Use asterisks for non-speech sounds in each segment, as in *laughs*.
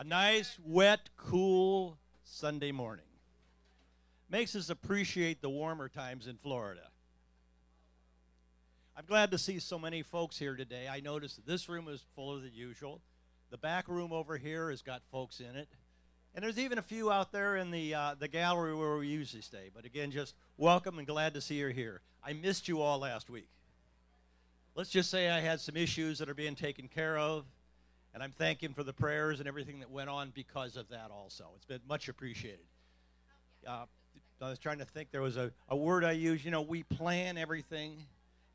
A nice, wet, cool Sunday morning. Makes us appreciate the warmer times in Florida. I'm glad to see so many folks here today. I noticed that this room is fuller than usual. The back room over here has got folks in it. And there's even a few out there in the, uh, the gallery where we usually stay. But again, just welcome and glad to see you here. I missed you all last week. Let's just say I had some issues that are being taken care of. And I'm thanking for the prayers and everything that went on because of that also. It's been much appreciated. Uh, I was trying to think. There was a, a word I used. You know, we plan everything.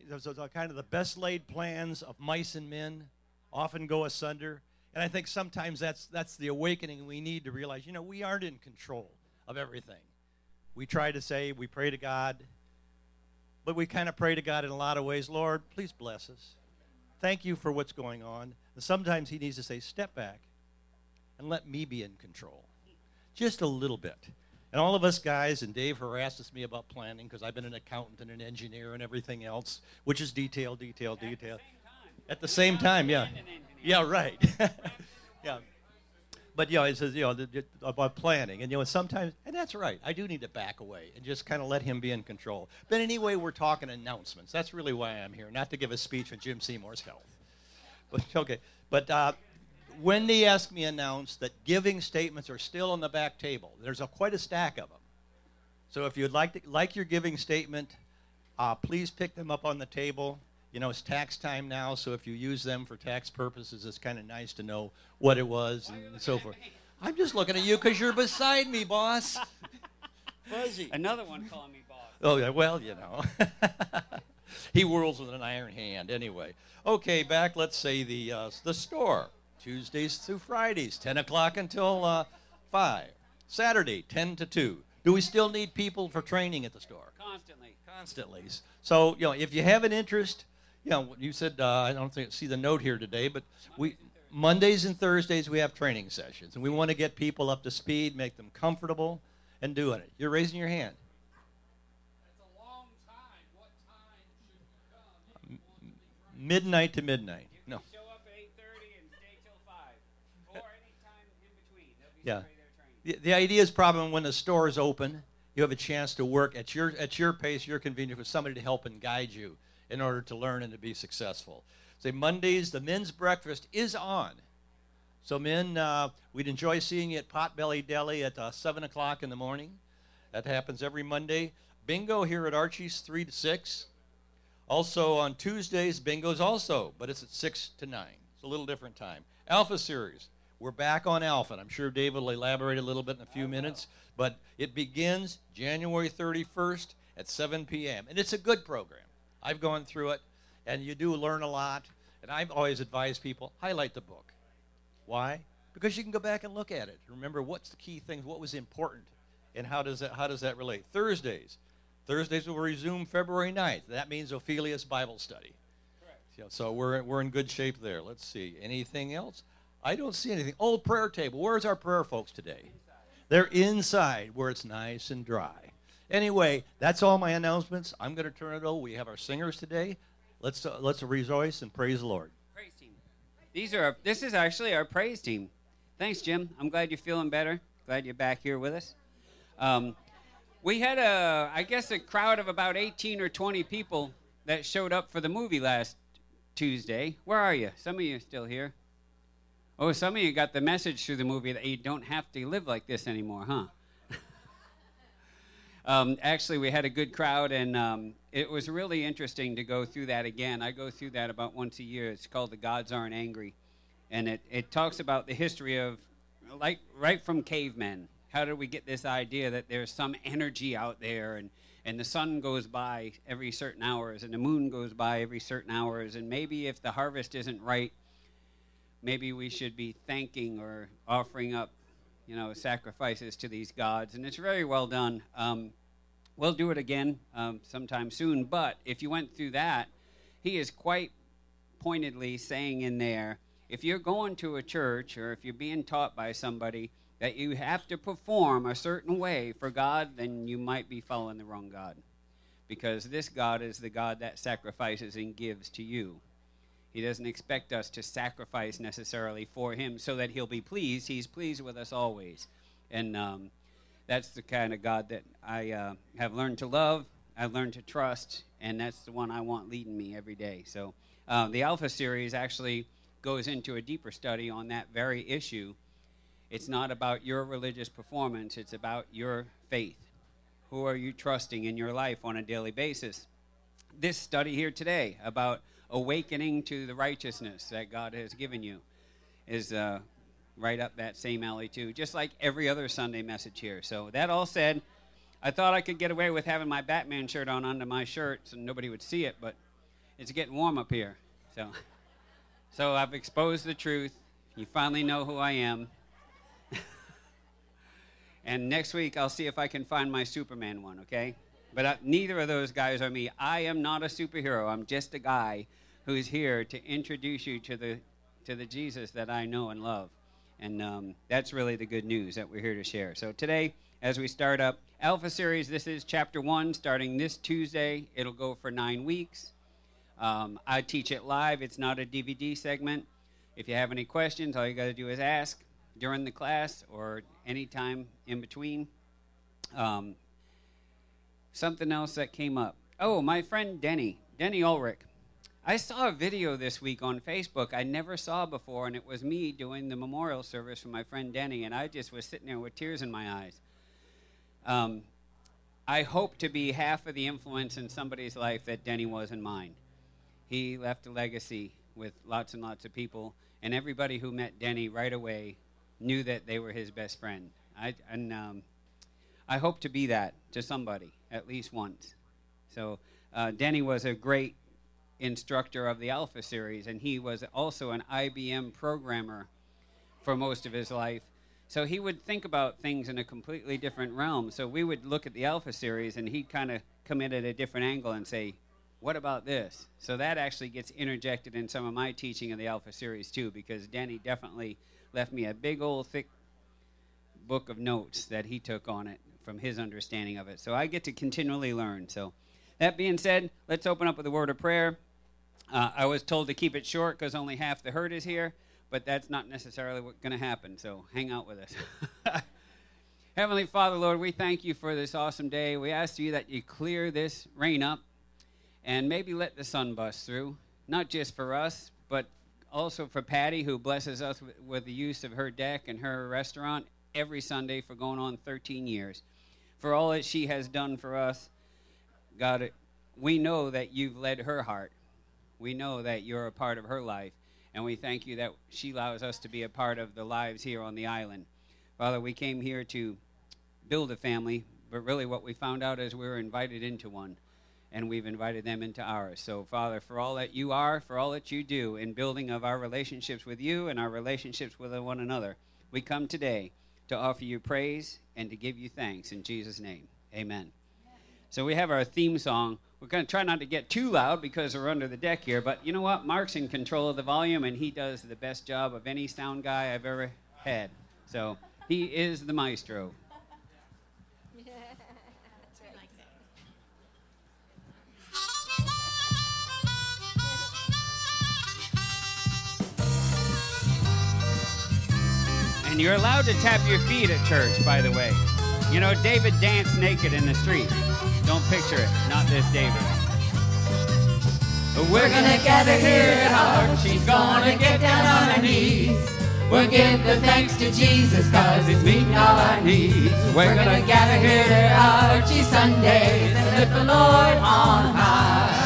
Those are kind of the best laid plans of mice and men often go asunder. And I think sometimes that's, that's the awakening we need to realize, you know, we aren't in control of everything. We try to say, we pray to God, but we kind of pray to God in a lot of ways Lord, please bless us. Thank you for what's going on. And sometimes He needs to say, step back and let me be in control. Just a little bit. And all of us guys, and Dave harasses me about planning because I've been an accountant and an engineer and everything else, which is detail, detail, detail. At the same time, yeah. Yeah, right. *laughs* yeah. But, you know, it says, you know, about planning. And, you know, sometimes, and that's right, I do need to back away and just kind of let him be in control. But anyway, we're talking announcements. That's really why I'm here, not to give a speech on Jim Seymour's health. But, *laughs* okay. But, uh, Wendy asked me announced that giving statements are still on the back table. There's a, quite a stack of them. So if you'd like to, like your giving statement, uh, please pick them up on the table. You know, it's tax time now, so if you use them for tax purposes, it's kind of nice to know what it was and so forth. I'm just looking at you because you're beside me, boss. *laughs* Fuzzy. Another one calling me boss. Oh, yeah, well, you know. *laughs* he whirls with an iron hand anyway. Okay, back, let's say the, uh, the store. Tuesdays through Fridays, 10 o'clock until uh, 5. Saturday, 10 to 2. Do we still need people for training at the store? Constantly. Constantly. So, you know, if you have an interest, you know, you said, uh, I don't think, see the note here today, but we, Mondays and Thursdays we have training sessions, and we want to get people up to speed, make them comfortable, and doing it. You're raising your hand. Midnight to midnight. No. Yeah. The, the idea is probably when the store is open, you have a chance to work at your at your pace, your convenience, with somebody to help and guide you in order to learn and to be successful. Say Mondays, the men's breakfast is on. So men, uh, we'd enjoy seeing you at Potbelly Deli at uh, seven o'clock in the morning. That happens every Monday. Bingo here at Archie's three to six. Also on Tuesdays, bingo's also, but it's at six to nine. It's a little different time. Alpha series we're back on Alpha. And I'm sure David will elaborate a little bit in a few minutes. But it begins January 31st at 7 p.m. And it's a good program. I've gone through it, and you do learn a lot. And I've always advised people highlight the book. Why? Because you can go back and look at it. Remember what's the key things, what was important, and how does that, how does that relate? Thursdays. Thursdays will resume February 9th. That means Ophelia's Bible study. Correct. So we're, we're in good shape there. Let's see. Anything else? I don't see anything. Old prayer table. Where's our prayer folks today? They're inside where it's nice and dry. Anyway, that's all my announcements. I'm going to turn it over. We have our singers today. Let's uh, let's rejoice and praise the Lord. Praise team. These are our, this is actually our praise team. Thanks, Jim. I'm glad you're feeling better. Glad you're back here with us. Um, we had a I guess a crowd of about 18 or 20 people that showed up for the movie last Tuesday. Where are you? Some of you are still here. Oh, some of you got the message through the movie that you don't have to live like this anymore, huh? *laughs* um, actually, we had a good crowd, and um, it was really interesting to go through that again. I go through that about once a year. It's called The Gods Aren't Angry. And it, it talks about the history of, like, right from cavemen. How did we get this idea that there's some energy out there and, and the sun goes by every certain hours and the moon goes by every certain hours and maybe if the harvest isn't right maybe we should be thanking or offering up, you know, sacrifices to these gods. And it's very well done. Um, we'll do it again um, sometime soon. But if you went through that, he is quite pointedly saying in there if you're going to a church or if you're being taught by somebody that you have to perform a certain way for God, then you might be following the wrong God. Because this God is the God that sacrifices and gives to you. He doesn't expect us to sacrifice necessarily for Him so that He'll be pleased. He's pleased with us always. And um, that's the kind of God that I uh, have learned to love, I've learned to trust, and that's the one I want leading me every day. So uh, the Alpha series actually goes into a deeper study on that very issue. It's not about your religious performance, it's about your faith. Who are you trusting in your life on a daily basis? This study here today about awakening to the righteousness that God has given you is uh, right up that same alley, too, just like every other Sunday message here. So, that all said, I thought I could get away with having my Batman shirt on under my shirt so nobody would see it, but it's getting warm up here. So. *laughs* So I've exposed the truth. You finally know who I am. And next week I'll see if I can find my Superman one, okay? But uh, neither of those guys are me. I am not a superhero. I'm just a guy who's here to introduce you to the to the Jesus that I know and love. And um, that's really the good news that we're here to share. So today, as we start up Alpha Series, this is chapter one, starting this Tuesday. It'll go for nine weeks. Um, I teach it live. It's not a DVD segment. If you have any questions, all you got to do is ask during the class or any time in between. Um, something else that came up. Oh, my friend Denny, Denny Ulrich. I saw a video this week on Facebook I never saw before, and it was me doing the memorial service for my friend Denny, and I just was sitting there with tears in my eyes. Um, I hope to be half of the influence in somebody's life that Denny was in mine he left a legacy with lots and lots of people, and everybody who met Denny right away knew that they were his best friend. I, and um, I hope to be that to somebody at least once. So uh, Denny was a great instructor of the Alpha series, and he was also an IBM programmer for most of his life. So he would think about things in a completely different realm. So we would look at the Alpha series, and he'd kind of come in at a different angle and say, what about this? So that actually gets interjected in some of my teaching of the Alpha series too, because Danny definitely left me a big old thick book of notes that he took on it from his understanding of it. So I get to continually learn. So that being said, let's open up with a word of prayer. Uh, I was told to keep it short because only half the herd is here, but that's not necessarily what's going to happen. So hang out with us. *laughs* Heavenly Father, Lord, we thank you for this awesome day. We ask you that you clear this rain up and maybe let the sun bust through, not just for us, but also for Patty, who blesses us with, with the use of her deck and her restaurant every Sunday for going on 13 years. For all that she has done for us, God, we know that you've led her heart. We know that you're a part of her life. And we thank you that she allows us to be a part of the lives here on the island. Father, we came here to build a family, but really what we found out is we were invited into one and we've invited them into ours. So, Father, for all that you are, for all that you do in building of our relationships with you and our relationships with one another, we come today to offer you praise and to give you thanks in Jesus' name. Amen. So we have our theme song. We're going to try not to get too loud because we're under the deck here, but you know what? Mark's in control of the volume, and he does the best job of any sound guy I've ever had. So he is the maestro. And you're allowed to tap your feet at church, by the way. You know, David danced naked in the street. Don't picture it. Not this David. We're gonna gather here at heart. She's gonna get down on her knees. We'll give the thanks to Jesus, cause it's meeting all our needs. We're gonna gather here at Archie Sundays and lift the Lord on high.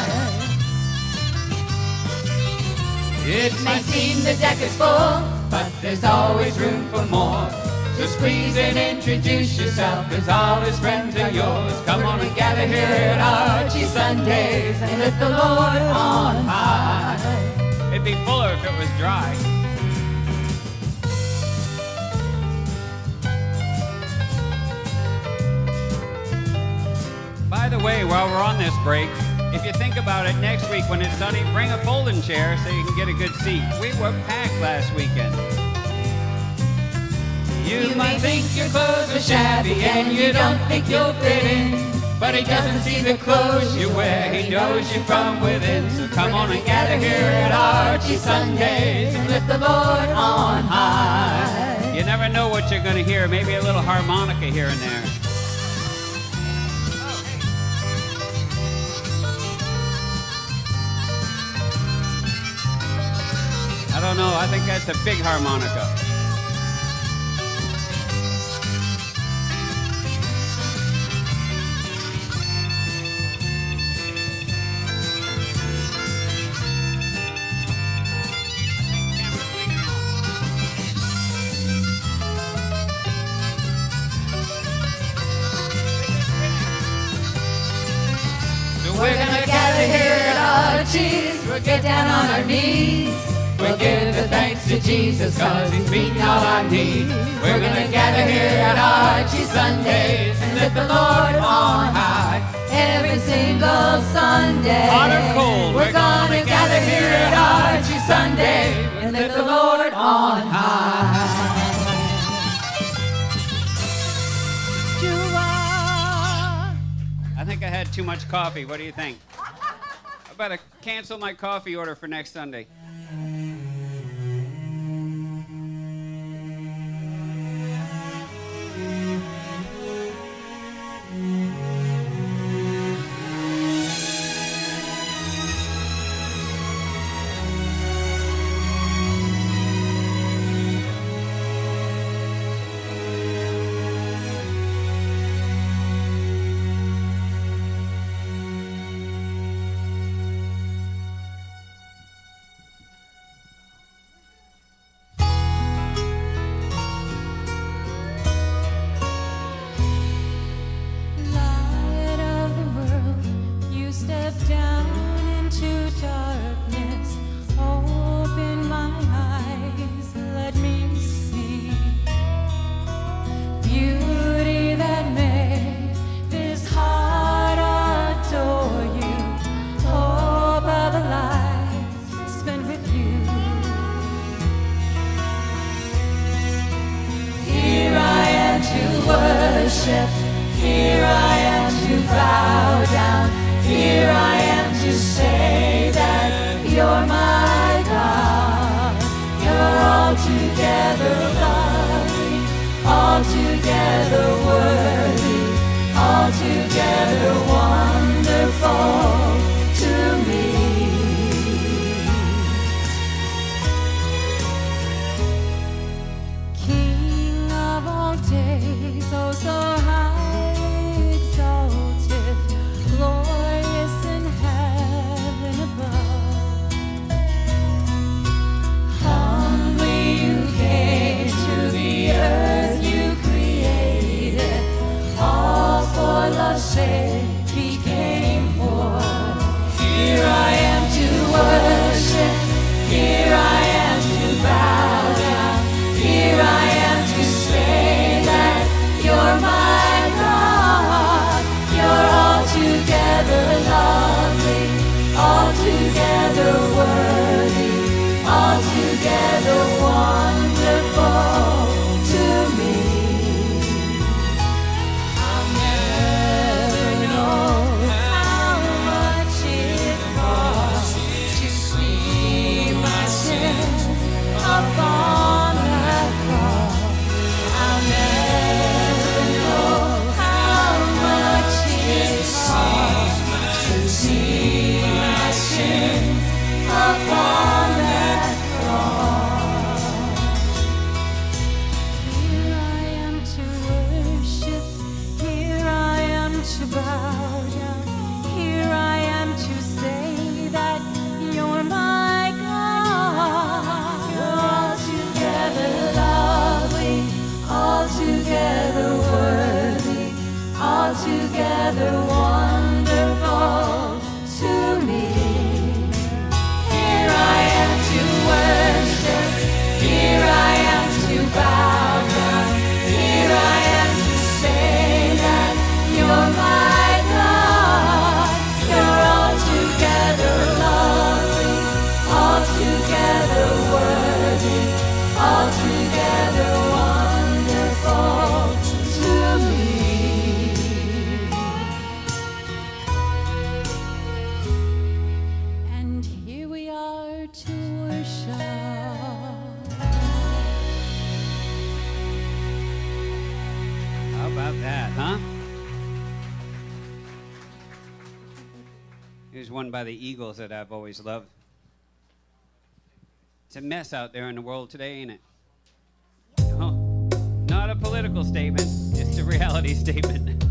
It may seem the deck is full, but there's always room for more. So squeeze and introduce yourself, cause all his friends are yours. Come on and gather here at Archie Sundays and lift the Lord on high. It'd be fuller if it was dry. By the way, while we're on this break, if you think about it, next week when it's sunny, bring a folding chair so you can get a good seat. We were packed last weekend. You might think your clothes are shabby and you don't think you'll fit in. But he doesn't see the clothes you wear, he knows you from within. So come on and gather here at Archie Sundays and lift the Lord on high. You never know what you're going to hear, maybe a little harmonica here and there. I don't know, I think that's a big harmonica. We're gonna gather here at Archie's. We'll get down on our knees. Jesus cause he's meeting all our needs. We're gonna gather here at Archie Sundays and lift the Lord on high. Every single Sunday. Hot or cold, We're gonna gather here at Archie Sunday and lift the Lord on high. I think I had too much coffee. What do you think? I better cancel my coffee order for next Sunday. by the Eagles that I've always loved. It's a mess out there in the world today, ain't it? No, *laughs* not a political statement, just a reality *laughs* statement.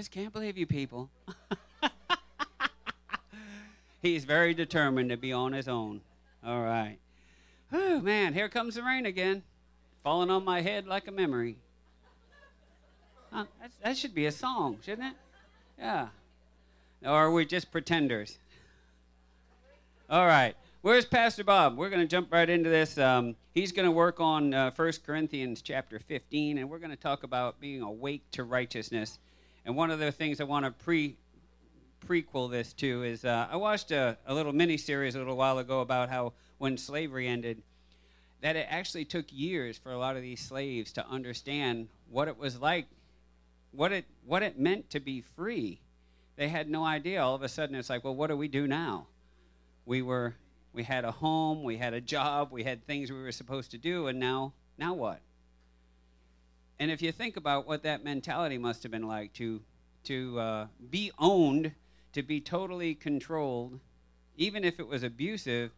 Just can't believe you people. *laughs* He's very determined to be on his own. All right. Man, here comes the rain again, falling on my head like a memory. Huh, that's, that should be a song, shouldn't it? Yeah. Or are we just pretenders? All right. Where's Pastor Bob? We're going to jump right into this. Um, he's going to work on uh, 1 Corinthians chapter 15, and we're going to talk about being awake to righteousness. And one of the things I want to pre prequel this to is uh, I watched a, a little mini series a little while ago about how when slavery ended, that it actually took years for a lot of these slaves to understand what it was like, what it what it meant to be free. They had no idea. All of a sudden, it's like, well, what do we do now? We were we had a home, we had a job, we had things we were supposed to do, and now now what? And if you think about what that mentality must have been like to to uh, be owned, to be totally controlled, even if it was abusive,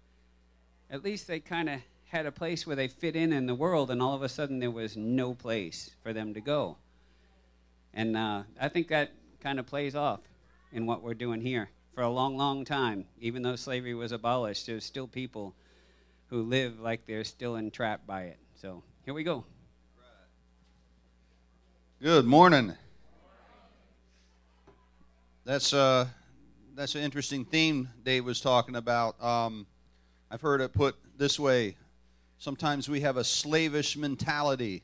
at least they kind of had a place where they fit in in the world, and all of a sudden there was no place for them to go. And uh, I think that kind of plays off in what we're doing here. For a long, long time, even though slavery was abolished, there's still people who live like they're still entrapped by it. So here we go. Good morning. That's uh, that's an interesting theme Dave was talking about. Um, I've heard it put this way: sometimes we have a slavish mentality.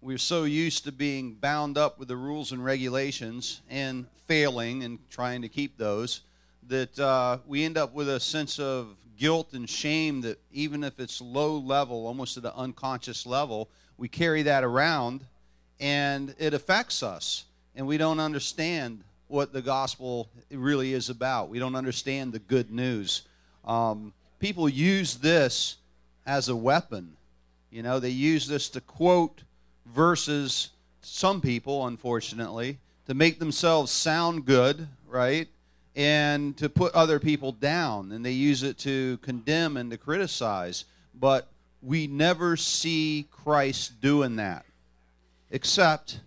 We're so used to being bound up with the rules and regulations and failing and trying to keep those that uh, we end up with a sense of guilt and shame that even if it's low level, almost at an unconscious level, we carry that around and it affects us. And we don't understand what the gospel really is about. We don't understand the good news. Um, people use this as a weapon You know, they use this to quote verses, some people, unfortunately, to make themselves sound good, right? And to put other people down. And they use it to condemn and to criticize. But we never see Christ doing that, except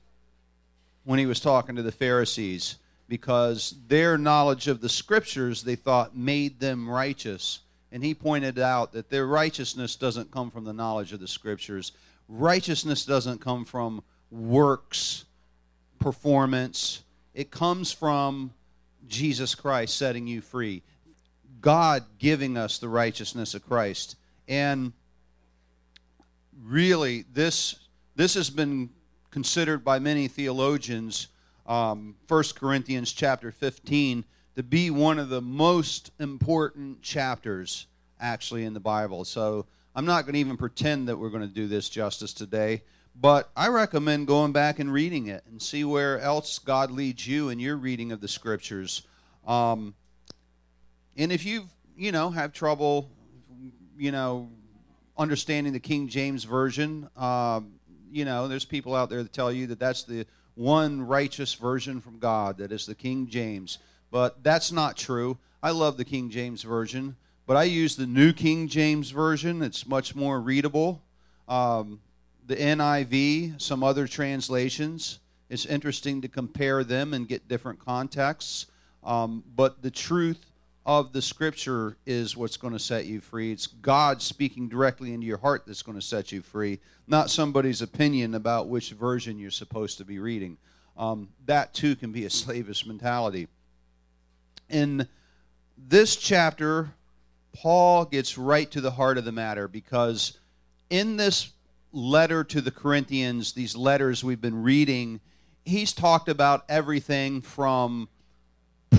when he was talking to the Pharisees, because their knowledge of the scriptures they thought made them righteous. And he pointed out that their righteousness doesn't come from the knowledge of the scriptures. Righteousness doesn't come from works, performance. It comes from Jesus Christ setting you free. God giving us the righteousness of Christ. And really, this, this has been considered by many theologians, um, 1 Corinthians chapter 15, to be one of the most important chapters actually in the Bible. So I'm not going to even pretend that we're going to do this justice today, but I recommend going back and reading it and see where else God leads you in your reading of the scriptures. Um, and if you you know have trouble, you know, understanding the King James version, um, you know, there's people out there that tell you that that's the one righteous version from God, that is the King James. But that's not true. I love the King James version, but I use the New King James version. It's much more readable. Um, the NIV, some other translations. It's interesting to compare them and get different contexts. Um, but the truth of the scripture is what's going to set you free. It's God speaking directly into your heart that's going to set you free, not somebody's opinion about which version you're supposed to be reading. Um, that too can be a slavish mentality. In this chapter, Paul gets right to the heart of the matter because in this letter to the Corinthians, these letters we've been reading, he's talked about everything from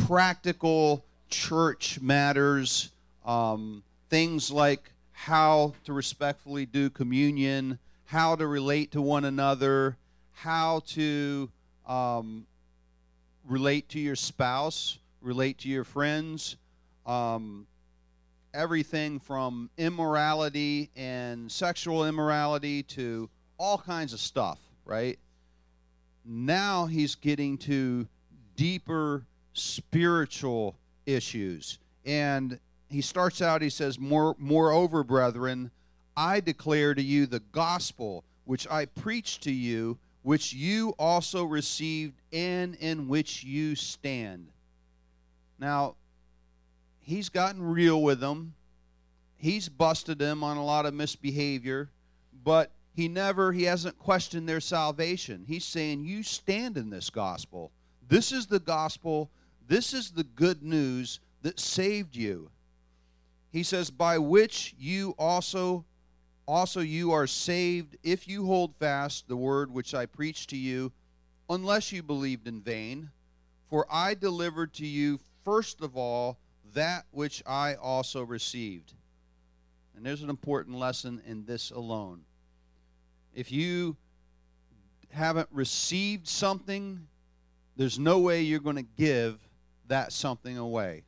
practical church matters, um, things like how to respectfully do communion, how to relate to one another, how to um, relate to your spouse, relate to your friends, um, everything from immorality and sexual immorality to all kinds of stuff, right? Now he's getting to deeper spiritual issues. And he starts out, he says, More, Moreover, brethren, I declare to you the gospel which I preached to you, which you also received, and in which you stand. Now, he's gotten real with them. He's busted them on a lot of misbehavior, but he never, he hasn't questioned their salvation. He's saying, You stand in this gospel. This is the gospel this is the good news that saved you. He says, by which you also also you are saved if you hold fast the word which I preached to you, unless you believed in vain. For I delivered to you first of all that which I also received. And there's an important lesson in this alone. If you haven't received something, there's no way you're going to give that something away.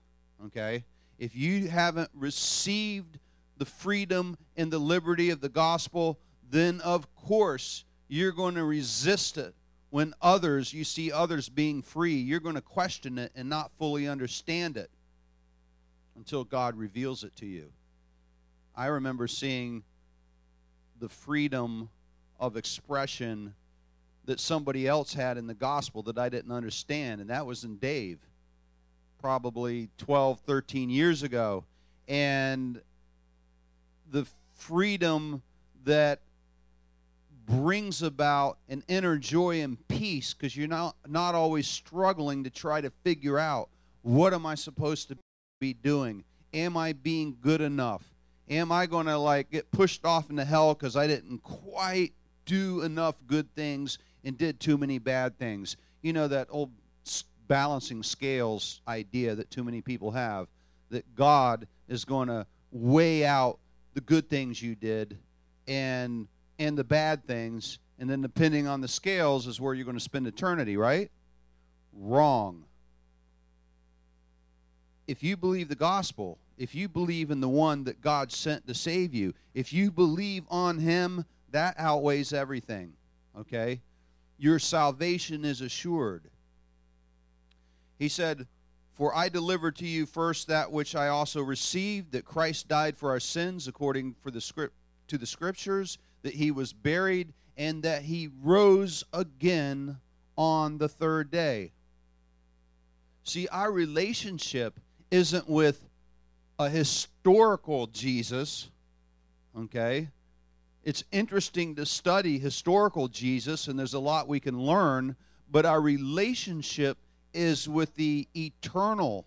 Okay? If you haven't received the freedom and the liberty of the gospel, then of course you're going to resist it. When others, you see others being free, you're going to question it and not fully understand it until God reveals it to you. I remember seeing the freedom of expression that somebody else had in the gospel that I didn't understand, and that was in Dave probably 12, 13 years ago. And the freedom that brings about an inner joy and peace because you're not, not always struggling to try to figure out what am I supposed to be doing? Am I being good enough? Am I going to like get pushed off into hell because I didn't quite do enough good things and did too many bad things? You know that old balancing scales idea that too many people have that God is going to weigh out the good things you did and and the bad things and then depending on the scales is where you're going to spend eternity, right? Wrong. if you believe the gospel, if you believe in the one that God sent to save you, if you believe on him, that outweighs everything. Okay? Your salvation is assured. He said, For I delivered to you first that which I also received, that Christ died for our sins according for the script to the scriptures, that he was buried, and that he rose again on the third day. See, our relationship isn't with a historical Jesus, okay? It's interesting to study historical Jesus, and there's a lot we can learn, but our relationship is with the eternal,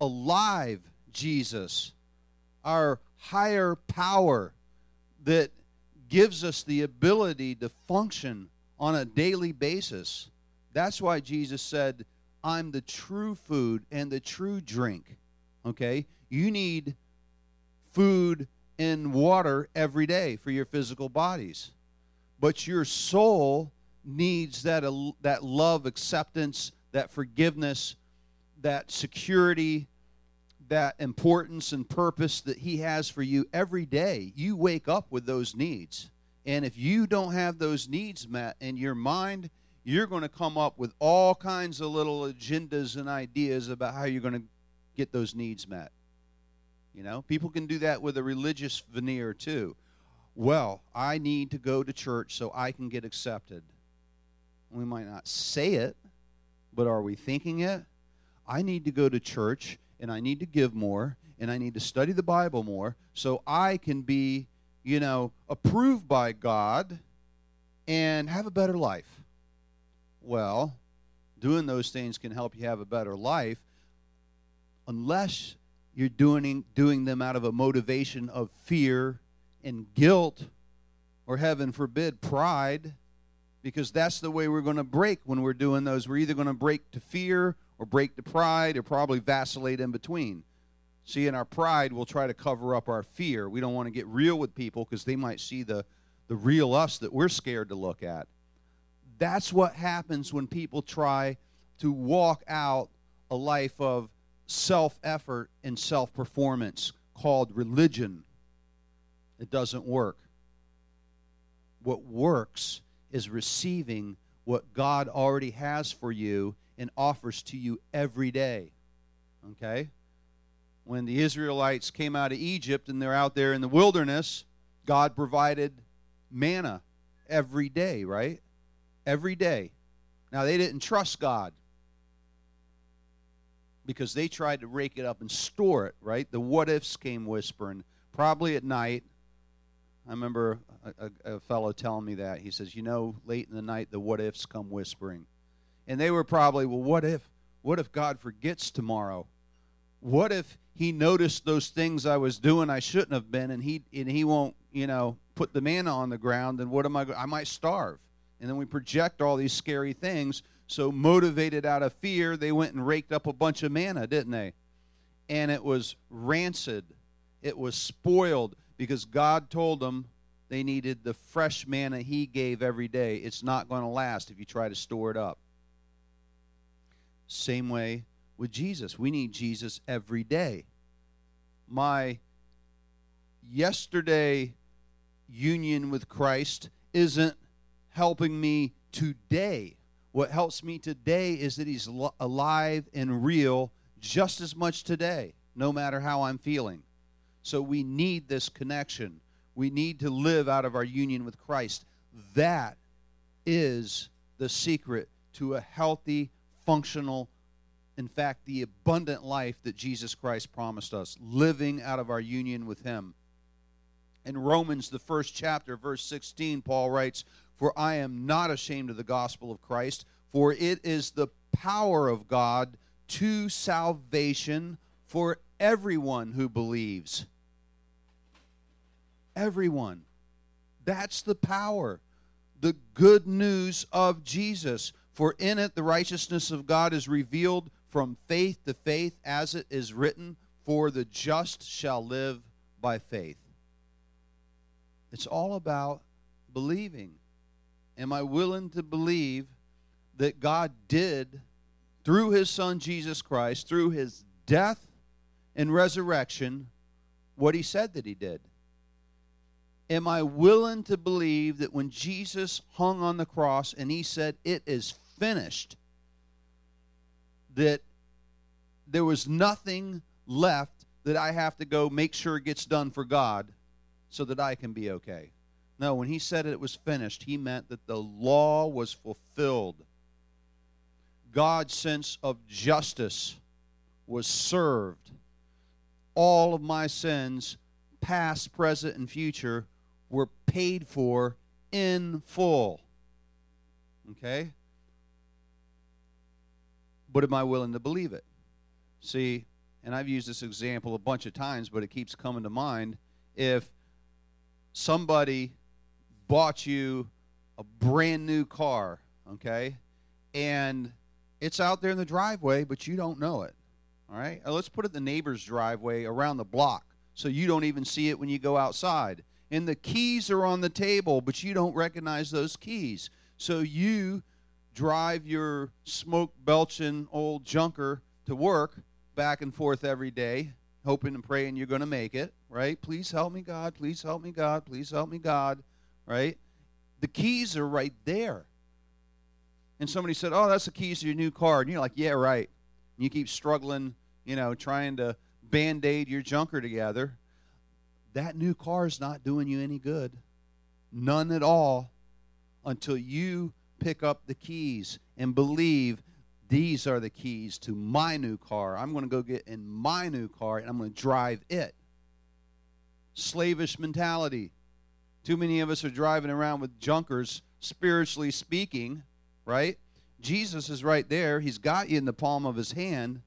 alive Jesus, our higher power that gives us the ability to function on a daily basis. That's why Jesus said, I'm the true food and the true drink. Okay? You need food and water every day for your physical bodies. But your soul needs that, that love, acceptance, that forgiveness, that security, that importance and purpose that He has for you every day. You wake up with those needs. And if you don't have those needs met in your mind, you're going to come up with all kinds of little agendas and ideas about how you're going to get those needs met. You know, people can do that with a religious veneer too. Well, I need to go to church so I can get accepted. We might not say it, but are we thinking it? I need to go to church and I need to give more and I need to study the Bible more so I can be, you know, approved by God and have a better life. Well, doing those things can help you have a better life unless you're doing, doing them out of a motivation of fear and guilt or, heaven forbid, pride, because that's the way we're going to break when we're doing those. We're either going to break to fear or break to pride or probably vacillate in between. See, in our pride, we'll try to cover up our fear. We don't want to get real with people because they might see the, the real us that we're scared to look at. That's what happens when people try to walk out a life of self effort and self performance called religion. It doesn't work. What works is receiving what God already has for you and offers to you every day. Okay? When the Israelites came out of Egypt and they're out there in the wilderness, God provided manna every day, right? Every day. Now, they didn't trust God because they tried to rake it up and store it, right? The what ifs came whispering, probably at night. I remember a, a, a, fellow telling me that. He says, You know, late in the night, the what ifs come whispering. And they were probably, Well, what if? What if God forgets tomorrow? What if he noticed those things I was doing I shouldn't have been and he and he won't, you know, put the manna on the ground and what am I I might starve. And then we project all these scary things so, motivated out of fear, they went and raked up a bunch of manna, didn't they? And it was rancid, it was spoiled because God told them they needed the fresh manna He gave every day. It's not going to last if you try to store it up. Same way with Jesus. We need Jesus every day. My yesterday union with Christ isn't helping me today what helps me today is that He's alive and real just as much today, no matter how I'm feeling. So we need this connection. We need to live out of our union with Christ. That is the secret to a healthy, functional, in fact, the abundant life that Jesus Christ promised us, living out of our union with Him. In Romans, the first chapter, verse 16, Paul writes, for I am not ashamed of the gospel of Christ, for it is the power of God to salvation for everyone who believes. Everyone. That's the power. The good news of Jesus. For in it the righteousness of God is revealed from faith to faith, as it is written, For the just shall live by faith. It's all about believing. Am I willing to believe that God did through his son Jesus Christ, through his death and resurrection what he said that he did? Am I willing to believe that when Jesus hung on the cross and he said, It is finished, that there was nothing left that I have to go make sure it gets done for God so that I can be okay? No, when he said it was finished, he meant that the law was fulfilled. God's sense of justice was served. All of my sins, past, present, and future, were paid for in full. Okay? But am I willing to believe it? See, and I've used this example a bunch of times, but it keeps coming to mind. If somebody bought you a brand new car, okay, and it's out there in the driveway, but you don't know it. All right? Uh, let's put it the neighbor's driveway around the block so you don't even see it when you go outside. And the keys are on the table, but you don't recognize those keys. So you drive your smoke belching old junker to work back and forth every day, hoping and praying you're going to make it, right? Please help me, God. Please help me, God. Please help me, God, right? The keys are right there. And somebody said, Oh, that's the keys to your new car. And you're like, Yeah, right. And you keep struggling, you know, trying to band aid your junker together. That new car is not doing you any good. None at all until you pick up the keys and believe these are the keys to my new car. I'm going to go get in my new car and I'm going to drive it. Slavish mentality. Too many of us are driving around with junkers, spiritually speaking, right? Jesus is right there. He's got you in the palm of his hand,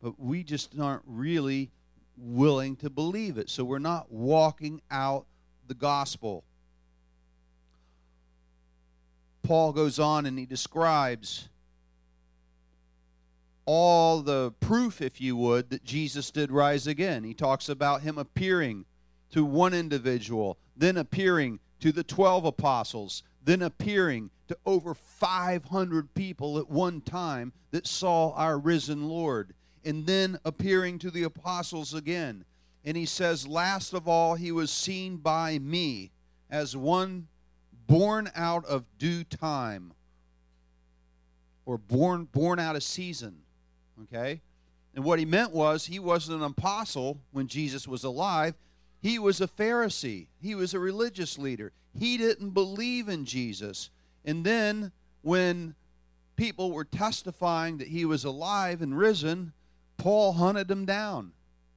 but we just aren't really willing to believe it. So we're not walking out the gospel. Paul goes on and he describes all the proof, if you would, that Jesus did rise again. He talks about him appearing to one individual, then appearing to the 12 apostles, then appearing to over 500 people at one time that saw our risen Lord, and then appearing to the apostles again. And he says, Last of all, he was seen by me as one born out of due time or born born out of season okay? And what he meant was he wasn't an apostle when jesus was alive. He was a pharisee. He was a religious leader. He didn't believe in jesus. And then when people were testifying that he was alive and risen paul hunted him down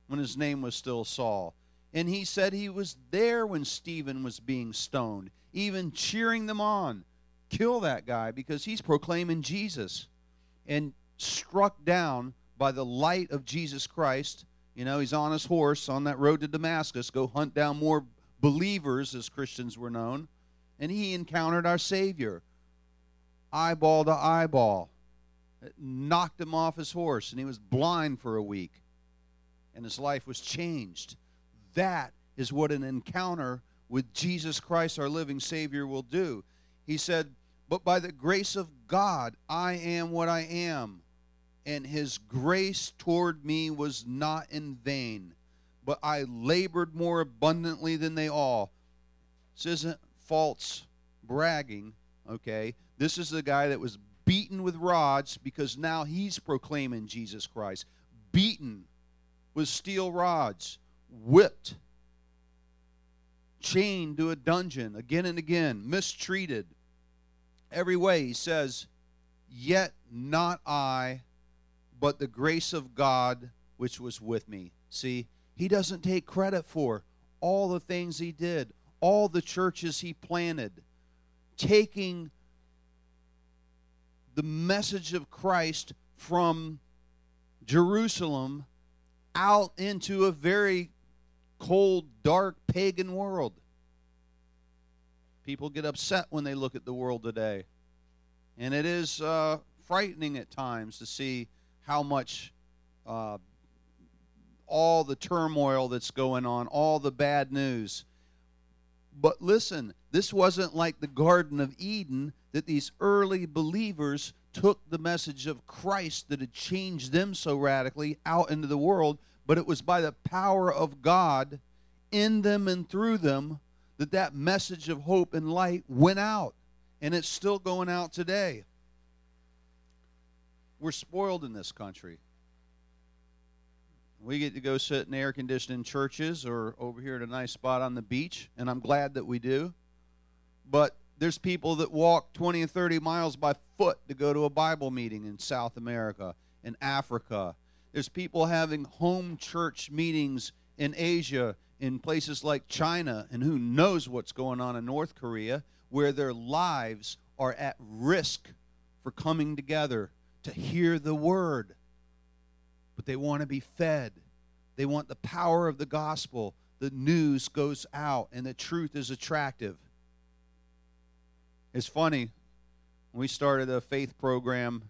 when his name was still saul and he said he was there when stephen was being stoned even cheering them on. Kill that guy because he's proclaiming Jesus. And struck down by the light of Jesus Christ. You know, he's on his horse on that road to Damascus, go hunt down more believers, as Christians were known. And he encountered our Savior, eyeball to eyeball. Knocked him off his horse, and he was blind for a week. And his life was changed. That is what an encounter with Jesus Christ, our living Savior, will do. He said, But by the grace of God, I am what I am. And his grace toward me was not in vain, but I labored more abundantly than they all. This isn't false bragging, okay? This is the guy that was beaten with rods because now he's proclaiming Jesus Christ. Beaten with steel rods, whipped chained to a dungeon again and again, mistreated. Every way, he says, Yet not I, but the grace of God which was with me. See, he doesn't take credit for all the things he did, all the churches he planted, taking the message of Christ from Jerusalem out into a very cold, dark, pagan world. People get upset when they look at the world today. And it is uh, frightening at times to see how much uh, all the turmoil that's going on, all the bad news. But listen, this wasn't like the Garden of Eden that these early believers took the message of Christ that had changed them so radically out into the world but it was by the power of God in them and through them that that message of hope and light went out. And it's still going out today. We're spoiled in this country. We get to go sit in air conditioned churches or over here at a nice spot on the beach, and I'm glad that we do. But there's people that walk 20 and 30 miles by foot to go to a Bible meeting in South America, in Africa. There's people having home church meetings in Asia, in places like China, and who knows what's going on in North Korea, where their lives are at risk for coming together to hear the word but they want to be fed. They want the power of the gospel. The news goes out and the truth is attractive. It's funny. We started a faith program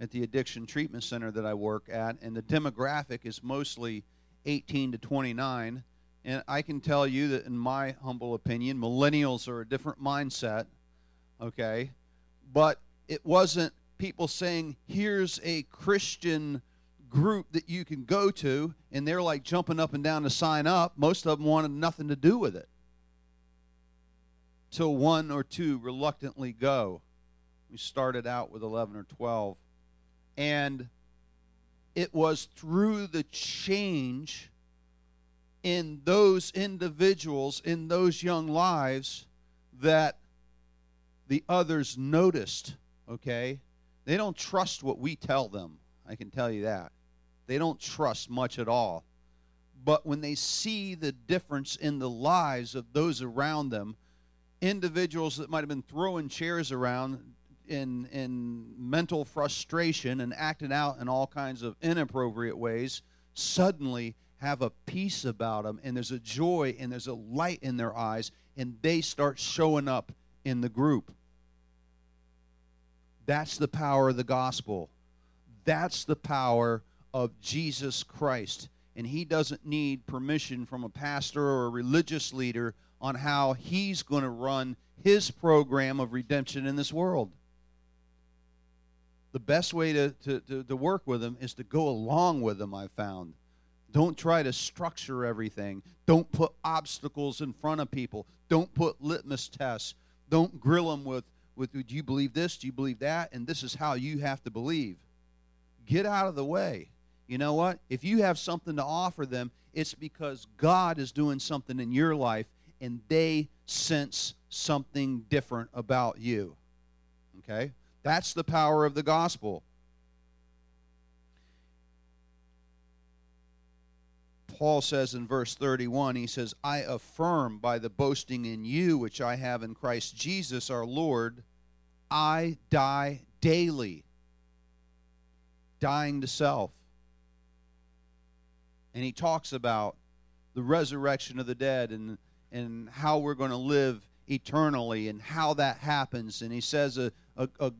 at the addiction treatment center that I work at, and the demographic is mostly 18 to 29. And I can tell you that, in my humble opinion, millennials are a different mindset, okay? But it wasn't people saying, here's a Christian group that you can go to, and they're like jumping up and down to sign up. Most of them wanted nothing to do with it. Till one or two reluctantly go. We started out with 11 or 12. And it was through the change in those individuals, in those young lives, that the others noticed, okay? They don't trust what we tell them. I can tell you that. They don't trust much at all. But when they see the difference in the lives of those around them, individuals that might have been throwing chairs around in in mental frustration and acting out in all kinds of inappropriate ways suddenly have a peace about them and there's a joy and there's a light in their eyes and they start showing up in the group that's the power of the gospel that's the power of Jesus Christ. And he doesn't need permission from a pastor or a religious leader on how he's going to run his program of redemption in this world. The best way to, to, to, to work with him is to go along with him, I've found. Don't try to structure everything. Don't put obstacles in front of people. Don't put litmus tests. Don't grill them with, with do you believe this? Do you believe that? And this is how you have to believe. Get out of the way you know what? If you have something to offer them, it's because God is doing something in your life and they sense something different about you. Okay? That's the power of the gospel. Paul says in verse 31, he says, I affirm by the boasting in you which I have in Christ Jesus our Lord, I die daily, dying to self and he talks about the resurrection of the dead and and how we're going to live eternally and how that happens. And he says a, a, a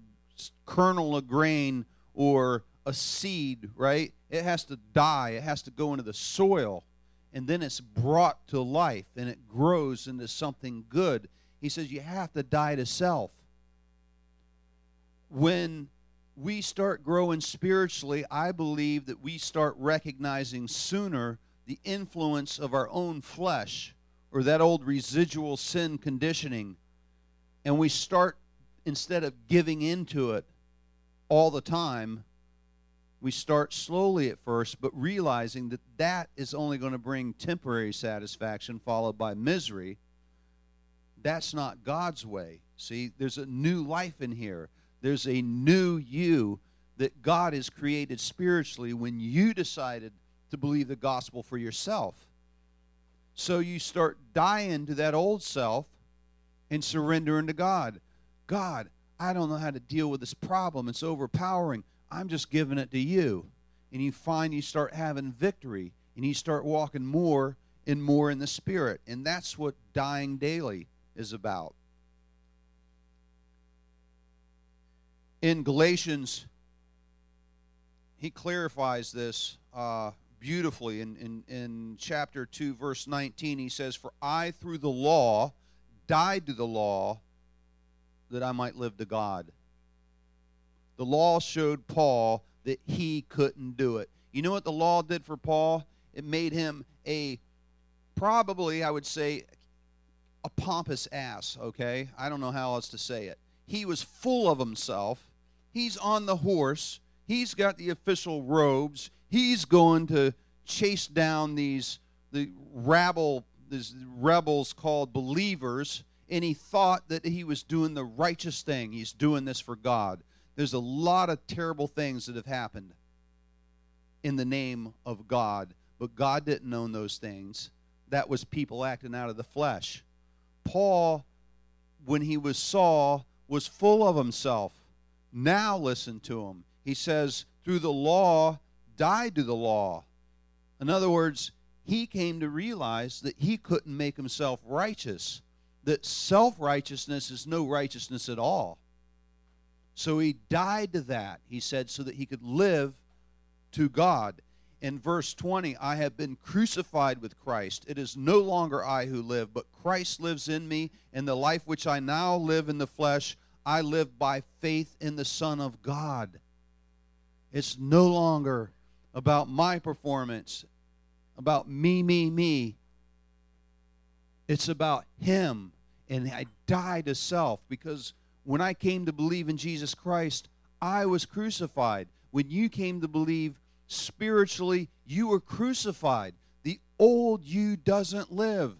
kernel of grain or a seed, right? It has to die. It has to go into the soil, and then it's brought to life and it grows into something good. He says you have to die to self. When we start growing spiritually, I believe that we start recognizing sooner the influence of our own flesh or that old residual sin conditioning. And we start, instead of giving into it all the time, we start slowly at first, but realizing that that is only going to bring temporary satisfaction followed by misery. That's not God's way. See, there's a new life in here. There's a new you that God has created spiritually when you decided to believe the gospel for yourself. So you start dying to that old self and surrendering to God. God, I don't know how to deal with this problem. It's overpowering. I'm just giving it to you. And you find you start having victory and you start walking more and more in the Spirit. And that's what dying daily is about. In Galatians, he clarifies this uh, beautifully. In, in, in chapter 2, verse 19, he says, For I, through the law, died to the law that I might live to God. The law showed Paul that he couldn't do it. You know what the law did for Paul? it made him a probably, I would say, a pompous ass, okay? I don't know how else to say it. He was full of himself. He's on the horse. He's got the official robes. He's going to chase down these the rabble, these rebels called believers, and he thought that he was doing the righteous thing. He's doing this for God. There's a lot of terrible things that have happened in the name of God, but God didn't own those things. That was people acting out of the flesh. Paul, when he was Saul, was full of himself. Now listen to him. He says, through the law, died to the law. In other words, he came to realize that he couldn't make himself righteous, that self righteousness is no righteousness at all. So he died to that, he said, so that he could live to God. In verse 20, I have been crucified with Christ. It is no longer I who live, but Christ lives in me, and the life which I now live in the flesh, I live by faith in the Son of God. It's no longer about my performance, about me, me, me. It's about Him. And I die to self because when I came to believe in Jesus Christ, I was crucified. When you came to believe spiritually, you were crucified. The old you doesn't live.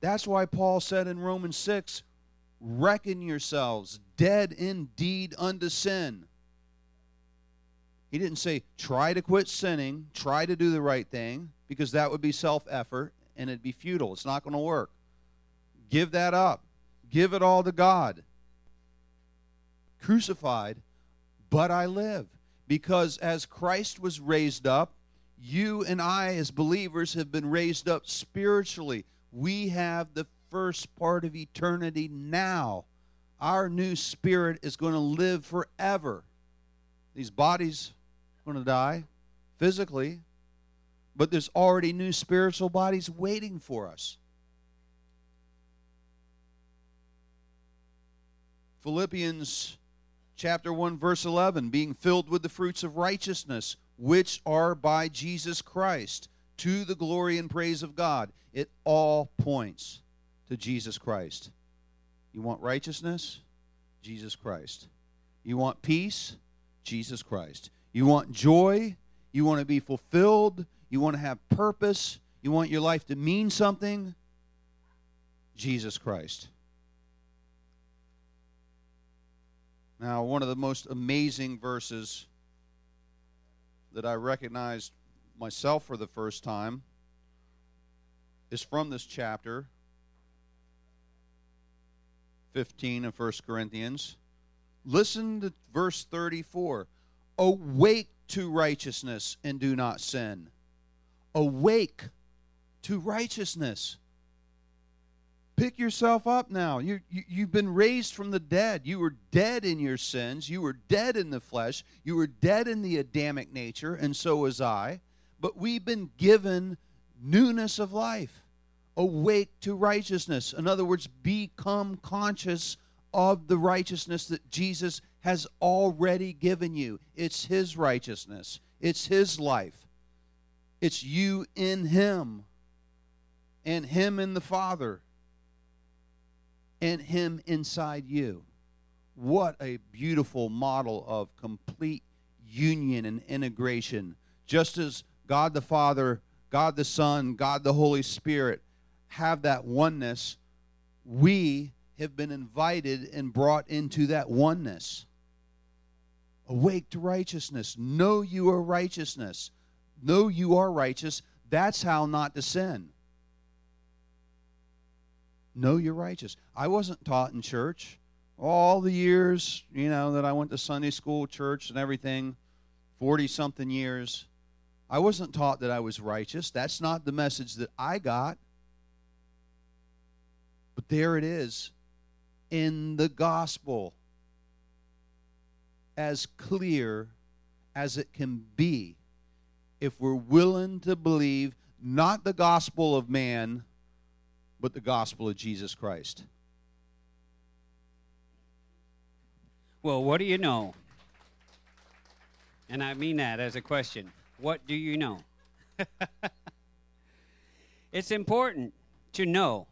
That's why Paul said in Romans 6 reckon yourselves dead indeed unto sin. He didn't say try to quit sinning, try to do the right thing, because that would be self effort and it'd be futile. It's not going to work. Give that up, give it all to God. Crucified, but I live. Because as Christ was raised up, you and I, as believers, have been raised up spiritually. We have the first part of eternity now. Our new spirit is going to live forever. These bodies are going to die physically, but there's already new spiritual bodies waiting for us. Philippians chapter 1 verse 11 being filled with the fruits of righteousness which are by Jesus Christ to the glory and praise of God it all points to Jesus Christ. You want righteousness? Jesus Christ. You want peace? Jesus Christ. You want joy? You want to be fulfilled? You want to have purpose? You want your life to mean something? Jesus Christ. Now, one of the most amazing verses that I recognized myself for the first time is from this chapter 15 of 1 Corinthians. Listen to verse 34. Awake to righteousness and do not sin. Awake to righteousness pick yourself up now. You, you, you've been raised from the dead. You were dead in your sins. You were dead in the flesh. You were dead in the Adamic nature, and so was I. But we've been given newness of life. Awake to righteousness. In other words, become conscious of the righteousness that Jesus has already given you. It's His righteousness, it's His life. It's you in Him, and Him in the Father and Him inside you. What a beautiful model of complete union and integration. Just as God the Father, God the Son, God the Holy Spirit have that oneness, we have been invited and brought into that oneness. Awake to righteousness. Know you are righteousness. Know you are righteous. That's how not to sin. Know you're righteous. I wasn't taught in church. All the years, you know, that I went to Sunday school, church, and everything, 40 something years, I wasn't taught that I was righteous. That's not the message that I got. But there it is in the gospel, as clear as it can be, if we're willing to believe not the gospel of man but the gospel of Jesus Christ. Well, what do you know? And I mean that as a question. What do you know? *laughs* it's important to know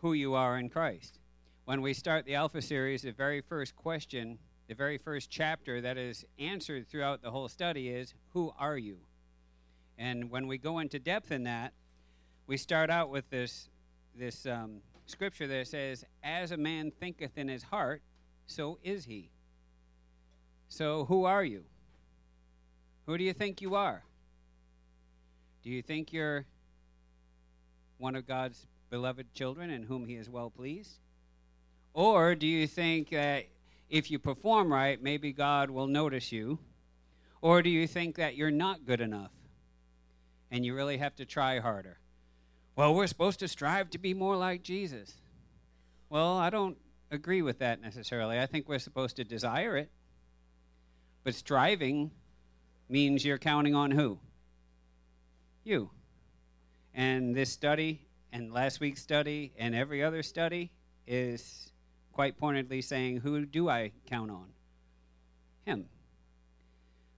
who you are in Christ. When we start the Alpha series, the very first question, the very first chapter that is answered throughout the whole study is Who are you? And when we go into depth in that, we start out with this, this um, scripture that says, As a man thinketh in his heart, so is he. So, who are you? Who do you think you are? Do you think you're one of God's beloved children in whom he is well pleased? Or do you think that if you perform right, maybe God will notice you? Or do you think that you're not good enough and you really have to try harder? Well, we're supposed to strive to be more like Jesus. Well, I don't agree with that necessarily. I think we're supposed to desire it. But striving means you're counting on who? You. And this study, and last week's study, and every other study is quite pointedly saying, Who do I count on? Him.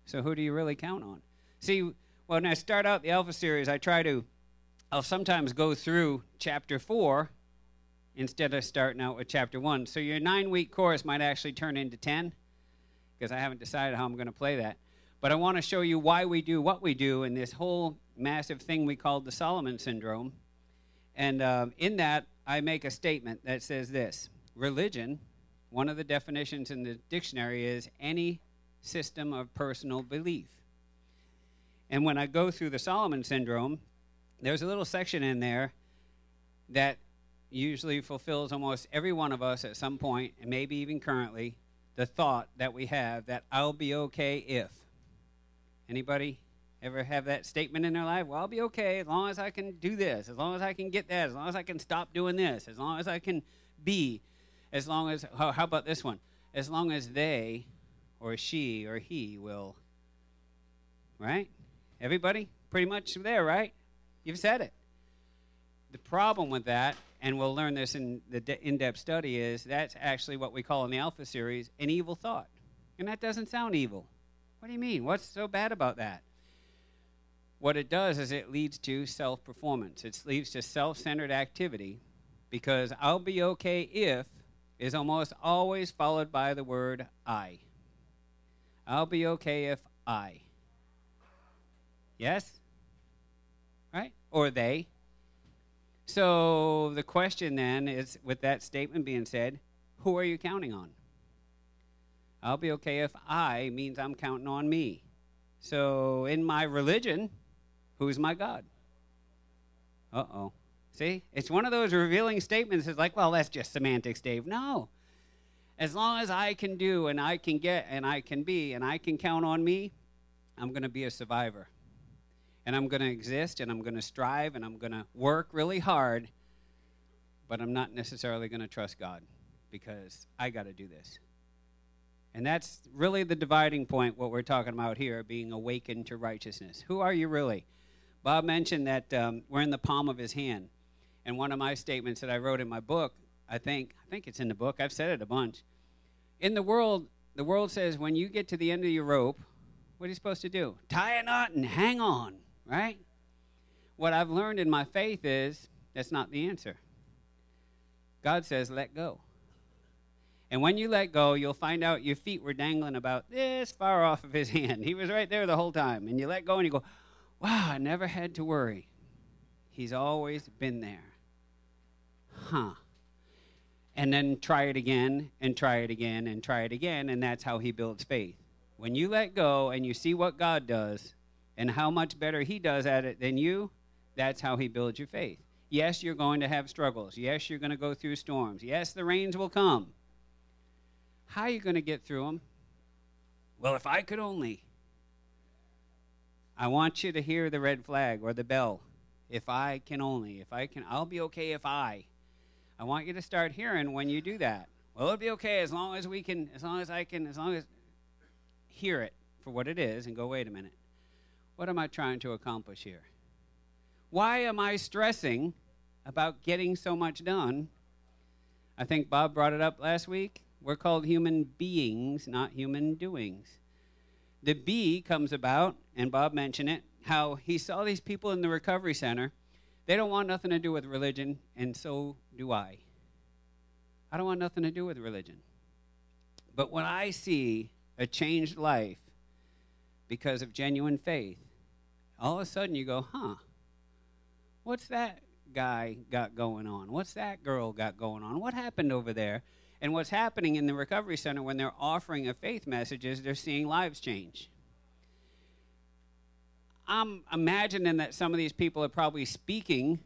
So who do you really count on? See, when I start out the Alpha series, I try to, I'll sometimes go through chapter four instead of starting out with chapter one. So your nine week course might actually turn into 10 because I haven't decided how I'm going to play that. But I want to show you why we do what we do in this whole massive thing we call the Solomon Syndrome. And um, in that, I make a statement that says this Religion, one of the definitions in the dictionary is any system of personal belief. And when I go through the Solomon Syndrome, there's a little section in there that usually fulfills almost every one of us at some point, and maybe even currently, the thought that we have that I'll be okay if. Anybody ever have that statement in their life? Well, I'll be okay as long as I can do this, as long as I can get that, as long as I can stop doing this, as long as I can be, as long as, how, about this one? As long as they or she or he will. Right? Everybody? Pretty much there, right? You've said it. The problem with that, and we'll learn this in the de- in depth study, is that's actually what we call in the Alpha series an evil thought. And that doesn't sound evil. What do you mean? What's so bad about that? What it does is it leads to self performance, it leads to self centered activity because I'll be okay if is almost always followed by the word I. I'll be okay if I. Yes? Right? Or they. So the question then is with that statement being said, who are you counting on? I'll be okay if I means I'm counting on me. So in my religion, who's my God? Uh oh. See? It's one of those revealing statements. It's like, well, that's just semantics, Dave. No. As long as I can do and I can get and I can be and I can count on me, I'm going to be a survivor. And I'm going to exist and I'm going to strive and I'm going to work really hard, but I'm not necessarily going to trust God because I got to do this. And that's really the dividing point, what we're talking about here, being awakened to righteousness. Who are you really? Bob mentioned that um, we're in the palm of his hand. And one of my statements that I wrote in my book, I think, I think it's in the book, I've said it a bunch. In the world, the world says when you get to the end of your rope, what are you supposed to do? Tie a knot and hang on, right? What I've learned in my faith is that's not the answer. God says, let go. And when you let go, you'll find out your feet were dangling about this far off of his *laughs* hand. He was right there the whole time. And you let go and you go, wow, I never had to worry. He's always been there. Huh. And then try it again and try it again and try it again. And that's how he builds faith. When you let go and you see what God does and how much better he does at it than you, that's how he builds your faith. Yes, you're going to have struggles. Yes, you're going to go through storms. Yes, the rains will come. How are you going to get through them? Well, if I could only. I want you to hear the red flag or the bell. If I can only, if I can, I'll be okay if I. I want you to start hearing when you do that. Well, it'll be okay as long as we can, as long as I can, as long as hear it for what it is and go, wait a minute. What am I trying to accomplish here? Why am I stressing about getting so much done? I think Bob brought it up last week. We're called human beings, not human doings. The B comes about, and Bob mentioned it, how he saw these people in the recovery center. They don't want nothing to do with religion, and so do I. I don't want nothing to do with religion. But when I see a changed life because of genuine faith, all of a sudden you go, huh, what's that guy got going on? What's that girl got going on? What happened over there? And what's happening in the recovery center when they're offering a faith message is they're seeing lives change. I'm imagining that some of these people are probably speaking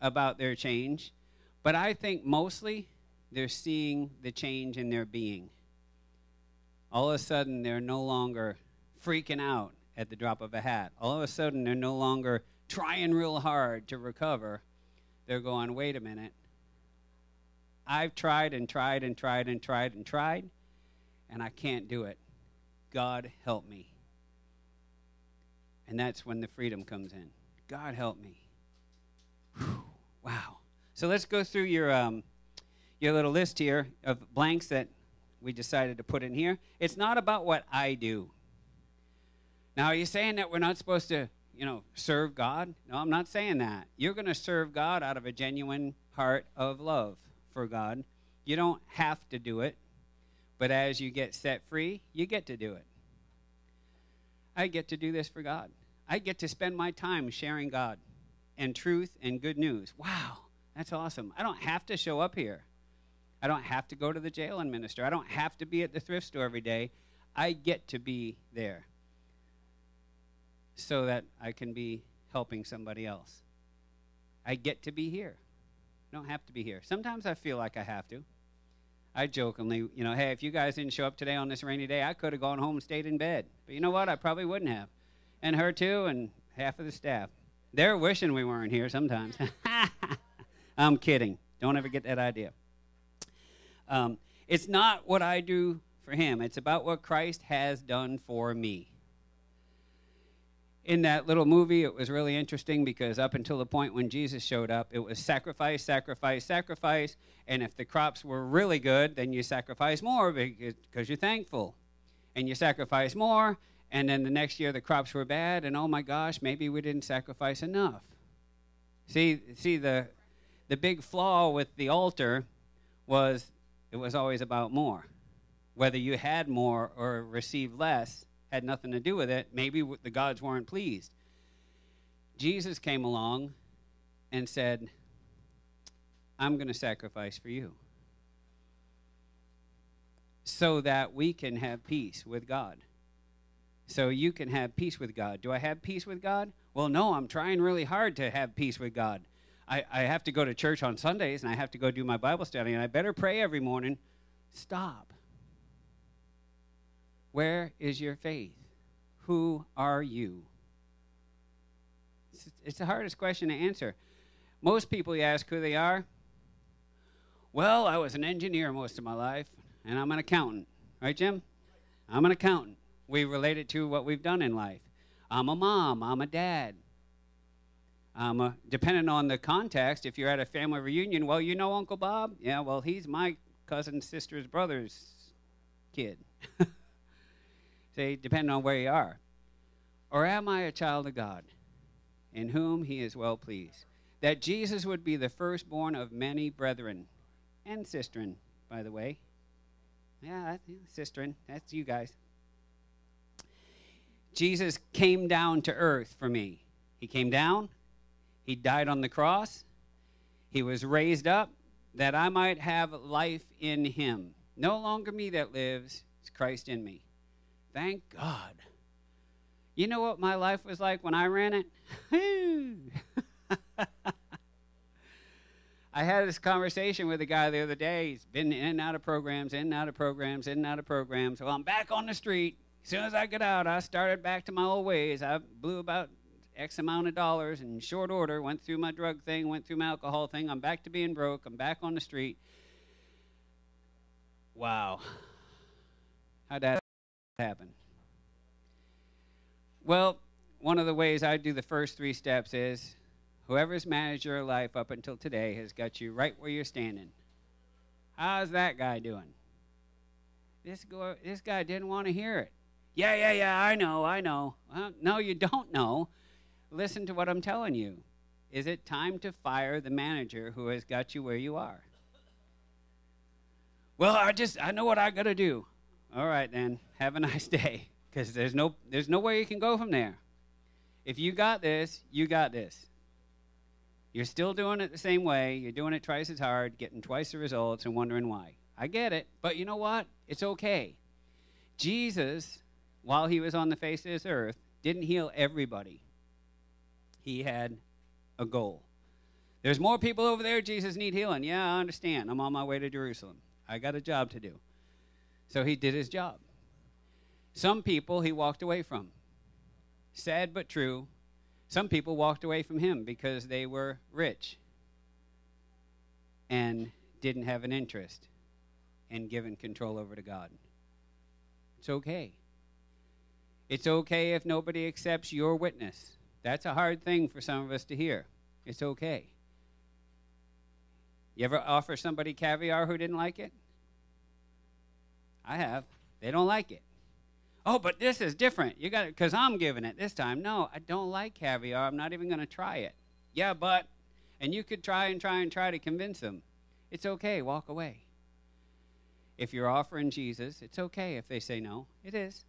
about their change, but I think mostly they're seeing the change in their being. All of a sudden, they're no longer freaking out at the drop of a hat. All of a sudden, they're no longer trying real hard to recover. They're going, wait a minute. I've tried and tried and tried and tried and tried, and I can't do it. God help me. And that's when the freedom comes in. God help me. Whew, wow. So let's go through your um, your little list here of blanks that we decided to put in here. It's not about what I do. Now, are you saying that we're not supposed to, you know, serve God? No, I'm not saying that. You're going to serve God out of a genuine heart of love for God. You don't have to do it, but as you get set free, you get to do it. I get to do this for God. I get to spend my time sharing God and truth and good news. Wow, that's awesome. I don't have to show up here. I don't have to go to the jail and minister. I don't have to be at the thrift store every day. I get to be there so that I can be helping somebody else. I get to be here. I don't have to be here. Sometimes I feel like I have to. I jokingly, you know, hey, if you guys didn't show up today on this rainy day, I could have gone home and stayed in bed. But you know what? I probably wouldn't have. And her too, and half of the staff. They're wishing we weren't here sometimes. *laughs* I'm kidding. Don't ever get that idea. Um, it's not what I do for him, it's about what Christ has done for me. In that little movie, it was really interesting because up until the point when Jesus showed up, it was sacrifice, sacrifice, sacrifice. And if the crops were really good, then you sacrifice more because you're thankful. And you sacrifice more, and then the next year the crops were bad, and oh my gosh, maybe we didn't sacrifice enough. See, see the the big flaw with the altar was it was always about more. Whether you had more or received less had nothing to do with it. Maybe the gods weren't pleased. Jesus came along and said, I'm going to sacrifice for you so that we can have peace with God. So you can have peace with God. Do I have peace with God? Well, no, I'm trying really hard to have peace with God. I, I have to go to church on Sundays and I have to go do my Bible study and I better pray every morning. Stop. Where is your faith? Who are you? It's, it's the hardest question to answer. Most people, you ask who they are. Well, I was an engineer most of my life, and I'm an accountant. Right, Jim? I'm an accountant. We relate it to what we've done in life. I'm a mom. I'm a dad. Um, uh, depending on the context, if you're at a family reunion, well, you know Uncle Bob? Yeah, well, he's my cousin's sister's brother's kid. *laughs* See, depending on where you are. Or am I a child of God, in whom he is well pleased? That Jesus would be the firstborn of many brethren and sistren, by the way. Yeah, sistren, that's you guys. Jesus came down to earth for me. He came down, he died on the cross. He was raised up that I might have life in him. No longer me that lives, it's Christ in me. Thank God. You know what my life was like when I ran it? *laughs* I had this conversation with a guy the other day. He's been in and out of programs, in and out of programs, in and out of programs. So I'm back on the street. As soon as I get out, I started back to my old ways. I blew about X amount of dollars in short order, went through my drug thing, went through my alcohol thing. I'm back to being broke. I'm back on the street. Wow. How'd that happen? Well, one of the ways I do the first three steps is whoever's managed your life up until today has got you right where you're standing. How's that guy doing? This, go, this guy didn't want to hear it. Yeah, yeah, yeah, I know, I know. Well, no, you don't know. Listen to what I'm telling you. Is it time to fire the manager who has got you where you are? Well, I just I know what I got to do. All right then. Have a *laughs* nice day cuz there's no there's nowhere you can go from there. If you got this, you got this. You're still doing it the same way. You're doing it twice as hard, getting twice the results and wondering why. I get it, but you know what? It's okay. Jesus, while he was on the face of this earth, didn't heal everybody. He had a goal. There's more people over there Jesus need healing. Yeah, I understand. I'm on my way to Jerusalem. I got a job to do. So he did his job. Some people he walked away from. Sad but true. Some people walked away from him because they were rich and didn't have an interest in giving control over to God. It's okay. It's okay if nobody accepts your witness. That's a hard thing for some of us to hear. It's okay. You ever offer somebody caviar who didn't like it? I have. They don't like it. Oh, but this is different. You got it because I'm giving it this time. No, I don't like caviar. I'm not even going to try it. Yeah, but, and you could try and try and try to convince them. It's okay. Walk away. If you're offering Jesus, it's okay if they say no. It is.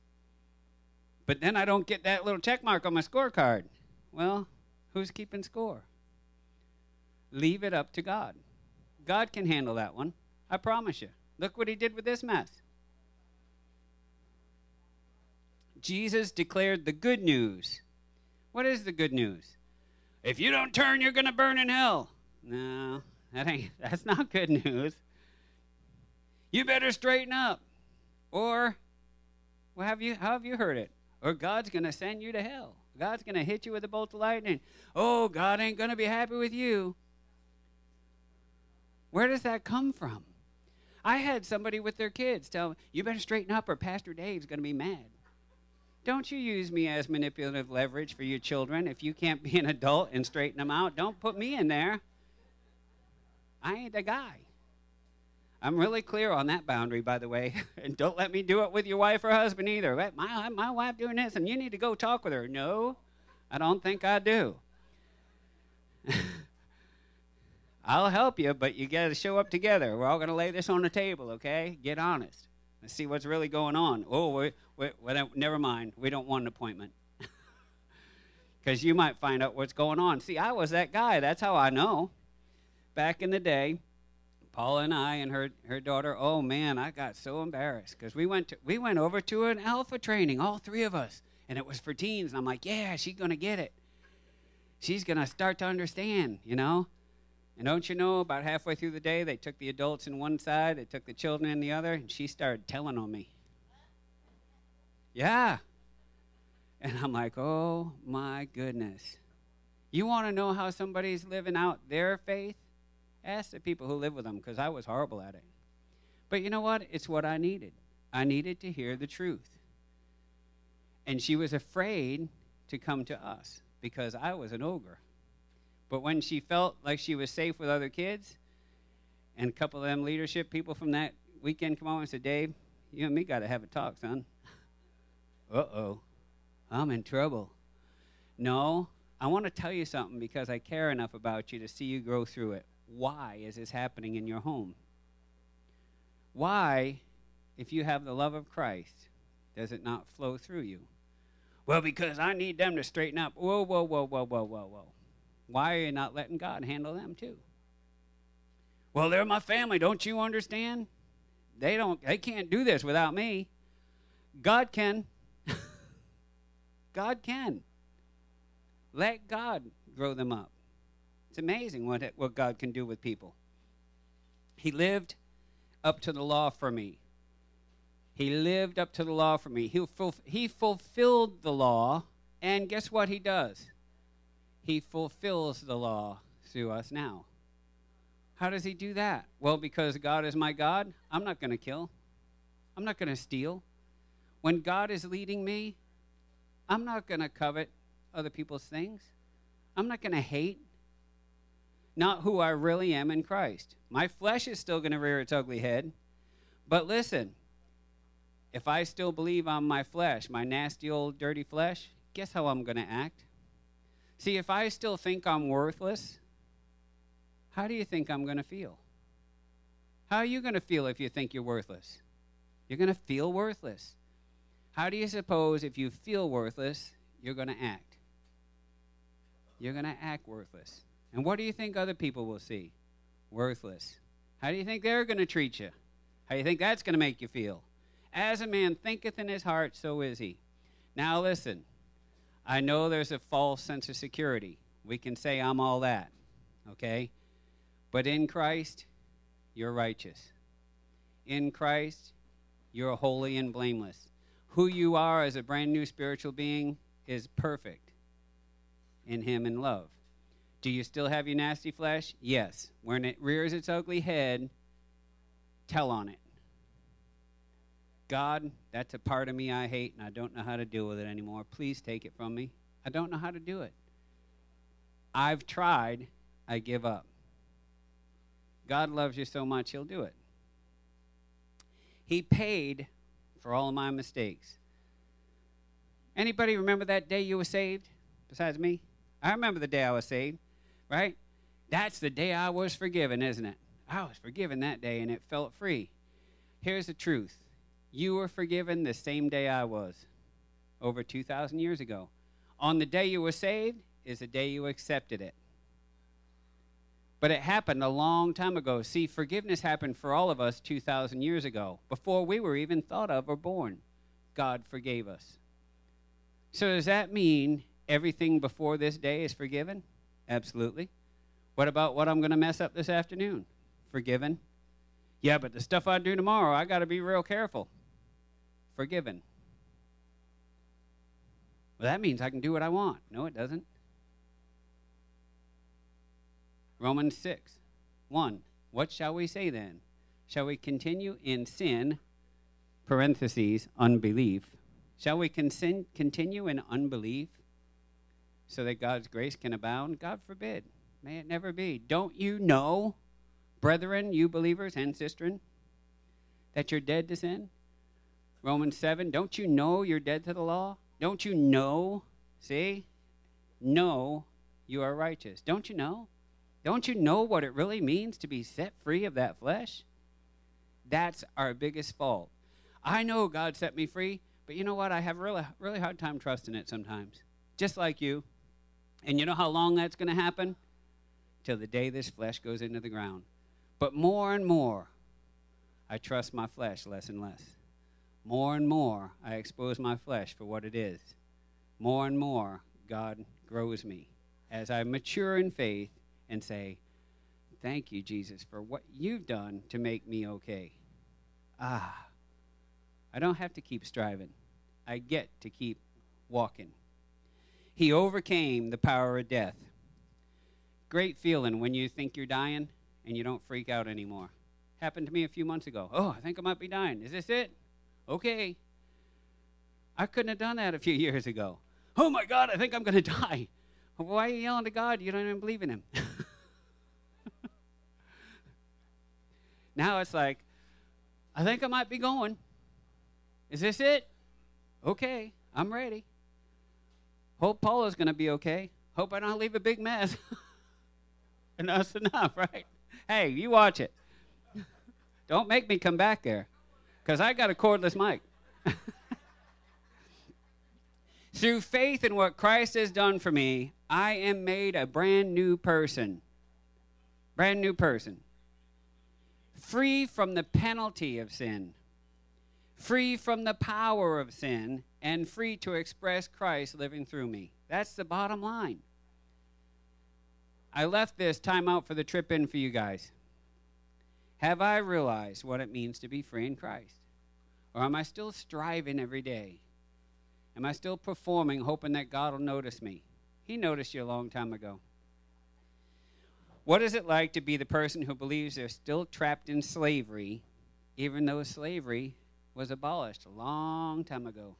But then I don't get that little check mark on my scorecard. Well, who's keeping score? Leave it up to God. God can handle that one. I promise you. Look what he did with this mess. Jesus declared the good news. What is the good news? If you don't turn, you're going to burn in hell. No, that ain't *laughs* that's not good news. You better straighten up. Or well, have you how have you heard it? Or God's going to send you to hell. God's going to hit you with a bolt of lightning. Oh, God ain't going to be happy with you. Where does that come from? I had somebody with their kids tell me, You better straighten up or Pastor Dave's going to be mad. Don't you use me as manipulative leverage for your children. If you can't be an adult and straighten them out, don't put me in there. I ain't the guy. I'm really clear on that boundary, by the way. *laughs* and don't let me do it with your wife or husband either. My, my wife doing this, and you need to go talk with her. No, I don't think I do. *laughs* I'll help you, but you got to show up together. We're all going to lay this on the table, okay? Get honest. Let's see what's really going on. Oh, wait, wait never mind. We don't want an appointment. *laughs* Because you might find out what's going on. See, I was that guy. That's how I know. Back in the day, Paula and I and her, her daughter, oh man, I got so embarrassed because we went to, we went over to an alpha training, all three of us, and it was for teens. And I'm like, yeah, she's gonna get it. She's gonna start to understand, you know. And don't you know, about halfway through the day, they took the adults in one side, they took the children in the other, and she started telling on me. Yeah. And I'm like, oh my goodness. You want to know how somebody's living out their faith? Ask the people who live with them because I was horrible at it. But you know what? It's what I needed. I needed to hear the truth. And she was afraid to come to us because I was an ogre. But when she felt like she was safe with other kids, and a couple of them leadership people from that weekend come on and said, Dave, you and me got to have a talk, son. Uh oh, I'm in trouble. No, I want to tell you something because I care enough about you to see you grow through it. Why is this happening in your home? Why, if you have the love of Christ, does it not flow through you? Well, because I need them to straighten up. Whoa, whoa, whoa, whoa, whoa, whoa, whoa. Why are you not letting God handle them too? Well, they're my family. Don't you understand? They don't they can't do this without me. God can. God can. Let God grow them up. It's amazing what, it, what God can do with people. He lived up to the law for me. He lived up to the law for me. He, he fulfilled the law, and guess what he does? He fulfills the law through us now. How does he do that? Well, because God is my God, I'm not going to kill. I'm not going to steal. When God is leading me, I'm not going to covet other people's things. I'm not going to hate. Not who I really am in Christ. My flesh is still going to rear its ugly head. But listen, if I still believe on my flesh, my nasty old dirty flesh, guess how I'm going to act? See, if I still think I'm worthless, how do you think I'm going to feel? How are you going to feel if you think you're worthless? You're going to feel worthless. How do you suppose if you feel worthless, you're going to act? You're going to act worthless. And what do you think other people will see? Worthless. How do you think they're going to treat you? How do you think that's going to make you feel? As a man thinketh in his heart, so is he. Now listen, I know there's a false sense of security. We can say, I'm all that, okay? But in Christ, you're righteous. In Christ, you're holy and blameless. Who you are as a brand new spiritual being is perfect in Him in love. Do you still have your nasty flesh? Yes. When it rears its ugly head, tell on it. God, that's a part of me I hate and I don't know how to deal with it anymore. Please take it from me. I don't know how to do it. I've tried, I give up. God loves you so much, He'll do it. He paid for all of my mistakes. Anybody remember that day you were saved besides me? I remember the day I was saved, right? That's the day I was forgiven, isn't it? I was forgiven that day and it felt free. Here's the truth you were forgiven the same day I was, over 2,000 years ago. On the day you were saved is the day you accepted it. But it happened a long time ago. See, forgiveness happened for all of us 2,000 years ago, before we were even thought of or born. God forgave us. So, does that mean everything before this day is forgiven? Absolutely. What about what I'm going to mess up this afternoon? Forgiven. Yeah, but the stuff I do tomorrow, I got to be real careful forgiven. Well, that means I can do what I want. No, it doesn't. Romans 6 1. What shall we say then? Shall we continue in sin, parentheses, unbelief? Shall we con- continue in unbelief so that God's grace can abound? God forbid. May it never be. Don't you know, brethren, you believers and sistren, that you're dead to sin? Romans 7, don't you know you're dead to the law? Don't you know? See? Know you are righteous. Don't you know? Don't you know what it really means to be set free of that flesh? That's our biggest fault. I know God set me free, but you know what? I have a really, really hard time trusting it sometimes. Just like you. And you know how long that's going to happen? Till the day this flesh goes into the ground. But more and more, I trust my flesh less and less. More and more, I expose my flesh for what it is. More and more, God grows me as I mature in faith and say, Thank you, Jesus, for what you've done to make me okay. Ah, I don't have to keep striving, I get to keep walking. He overcame the power of death. Great feeling when you think you're dying and you don't freak out anymore. Happened to me a few months ago. Oh, I think I might be dying. Is this it? Okay. I couldn't have done that a few years ago. Oh my God, I think I'm going *laughs* to die. Why are you yelling to God? You don't even believe in Him. *laughs* now it's like, I think I might be going. Is this it? Okay, I'm ready. Hope Paula's going to be okay. Hope I don't leave a big mess. *laughs* and that's enough, right? Hey, you watch it. don't make me come back there because I got a cordless mic. *laughs* Through faith in what Christ has done for me, I am made a brand new person. Brand new person. Free from the penalty of sin, free from the power of sin, and free to express Christ living through me. That's the bottom line. I left this time out for the trip in for you guys. Have I realized what it means to be free in Christ? Or am I still striving every day? Am I still performing, hoping that God will notice me? He noticed you a long time ago. What is it like to be the person who believes they're still trapped in slavery, even though slavery was abolished a long time ago?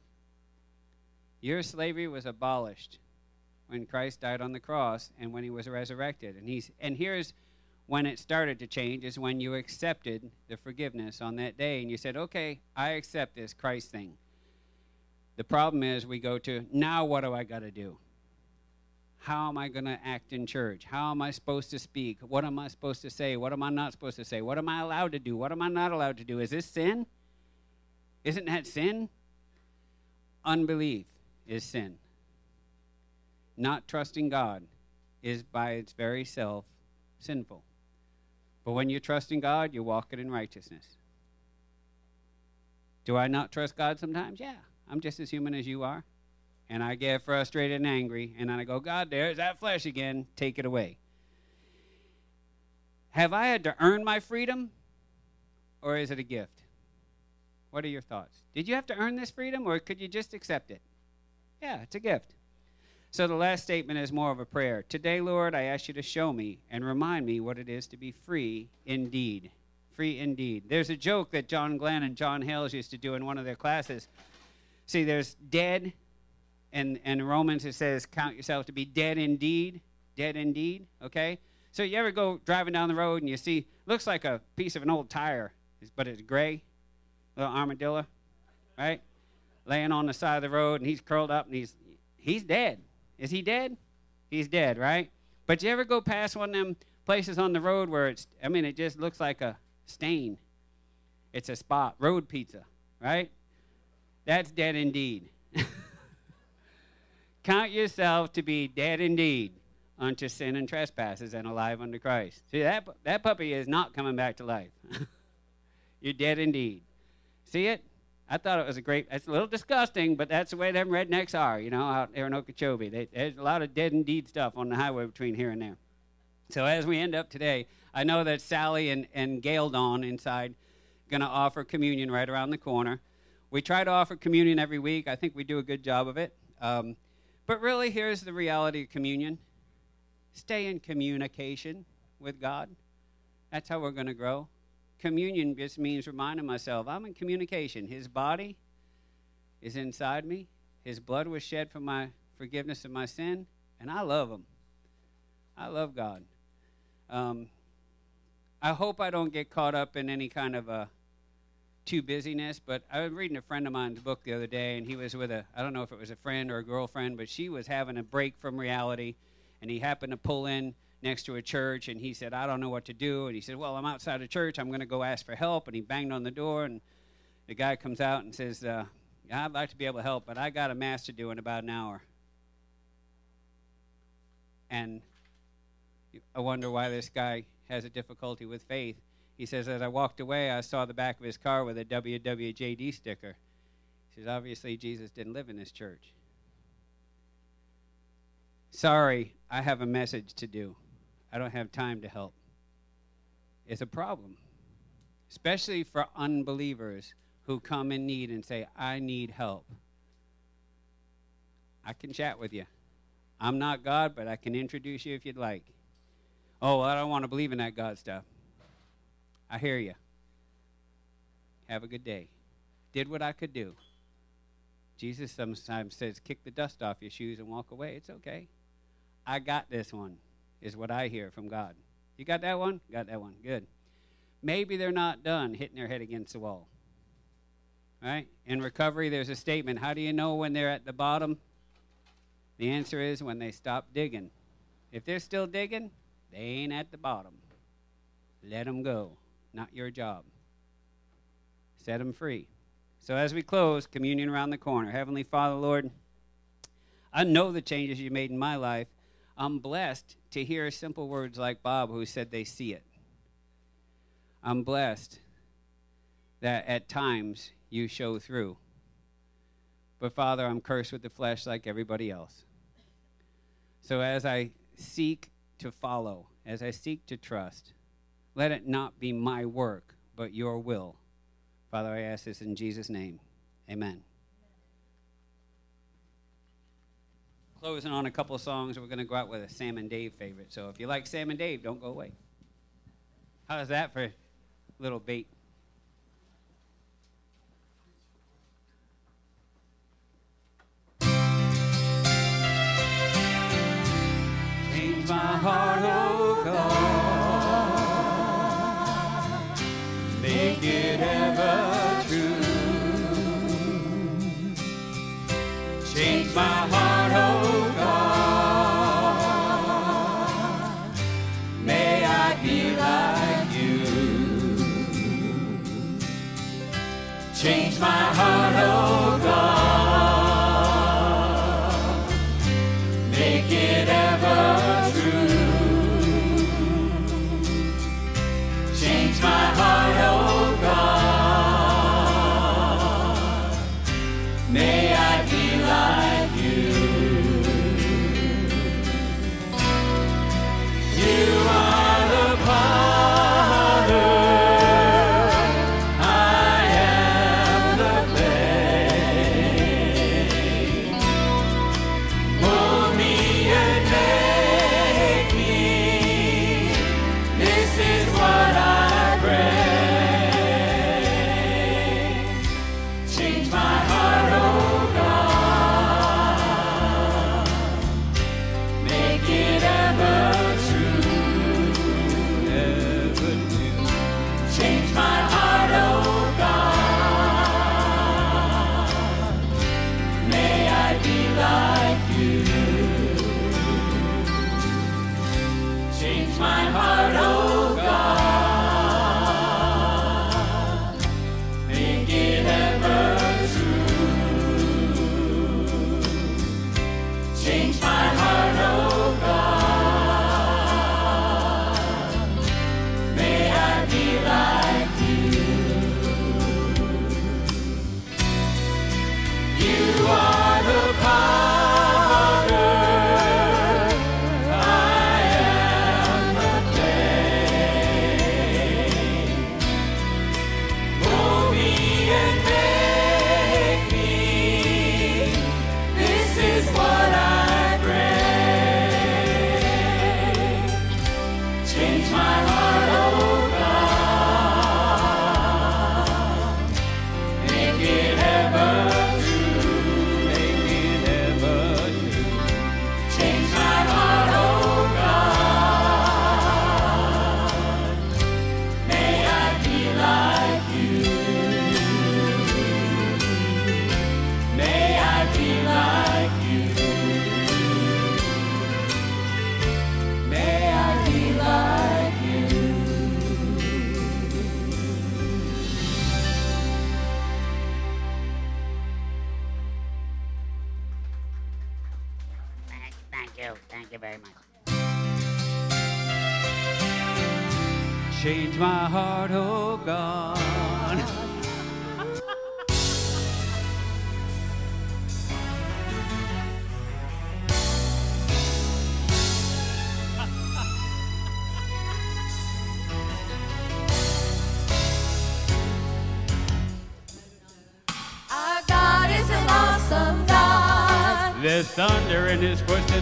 Your slavery was abolished when Christ died on the cross and when he was resurrected. And, he's, and here's when it started to change is when you accepted the forgiveness on that day and you said, okay, I accept this Christ thing. The problem is we go to, now what do I got to do? How am I going to act in church? How am I supposed to speak? What am I supposed to say? What am I not supposed to say? What am I allowed to do? What am I not allowed to do? Is this sin? Isn't that sin? Unbelief is sin. Not trusting God is by its very self sinful. But when you trust in God, you're walking in righteousness. Do I not trust God sometimes? Yeah. I'm just as human as you are. And I get frustrated and angry, and then I go, God, there's that flesh again. Take it away. Have I had to earn my freedom, or is it a gift? What are your thoughts? Did you have to earn this freedom, or could you just accept it? Yeah, it's a gift. So the last statement is more of a prayer. Today, Lord, I ask you to show me and remind me what it is to be free indeed. Free indeed. There's a joke that John Glenn and John Hales used to do in one of their classes. See, there's dead, and, and Romans it says, count yourself to be dead indeed. Dead indeed, okay? So you ever go driving down the road and you see, looks like a piece of an old tire, but it's gray, little armadillo, right? Laying on the side of the road and he's curled up and he's he's dead. Is he dead? He's dead, right? But you ever go past one of them places on the road where it's, I mean, it just looks like a stain. It's a spot, road pizza, right? That's dead indeed. Count yourself to be dead indeed unto sin and trespasses and alive unto Christ. See, that, that puppy is not coming back to life. *laughs* You're dead indeed. See it? I thought it was a great. It's a little disgusting, but that's the way them rednecks are, you know, out there in Okeechobee. They, there's a lot of dead indeed stuff on the highway between here and there. So as we end up today, I know that Sally and, and Gail Dawn inside going to offer communion right around the corner. We try to offer communion every week. I think we do a good job of it. Um, but really, here's the reality of communion stay in communication with God. That's how we're going to grow communion just means reminding myself I'm in communication. His body is inside me, His blood was shed for my forgiveness of my sin, and I love Him. I love God. Um, I hope I don't get caught up in any kind of a too busyness, but I was reading a friend of mine's book the other day, and he was with a, I don't know if it was a friend or a girlfriend, but she was having a break from reality, and he happened to pull in next to a church and he said, I don't know what to do. And he said, Well, I'm outside of church. I'm going to go ask for help. And he banged on the door and the guy comes out and says, uh, I'd like to be able to help, but I got a mass to do in about an hour. And I wonder why this guy has a difficulty with faith. He says, As I walked away, I saw the back of his car with a WWJD sticker. He says, Obviously, Jesus didn't live in this church. Sorry, I have a message to do. I don't have time to help. It's a problem, especially for unbelievers who come in need and say, I need help. I can chat with you. I'm not God, but I can introduce you if you'd like. Oh, I don't want to believe in that God stuff. I hear you. Have a good day. Did what I could do. Jesus sometimes says, kick the dust off your shoes and walk away. It's okay. I got this one is what I hear from God. You got that one? Got that one. Good. Maybe they're not done hitting their head against the wall. Right? In recovery, there's a statement. How do you know when they're at the bottom? The answer is when they stop digging. If they're still digging, they ain't at the bottom. Let them go. Not your job. Set them free. So as we close, communion around the corner. Heavenly Father, Lord, I know the changes you made in my life. I'm blessed to hear simple words like Bob, who said they see it. I'm blessed that at times you show through. But Father, I'm cursed with the flesh like everybody else. So as I seek to follow, as I seek to trust, let it not be my work, but your will. Father, I ask this in Jesus' name. Amen. closing on a couple songs. We're going to go out with a Sam and Dave favorite. So if you like Sam and Dave, don't go away. How's that for a little bait? Change my heart, oh. My heart, oh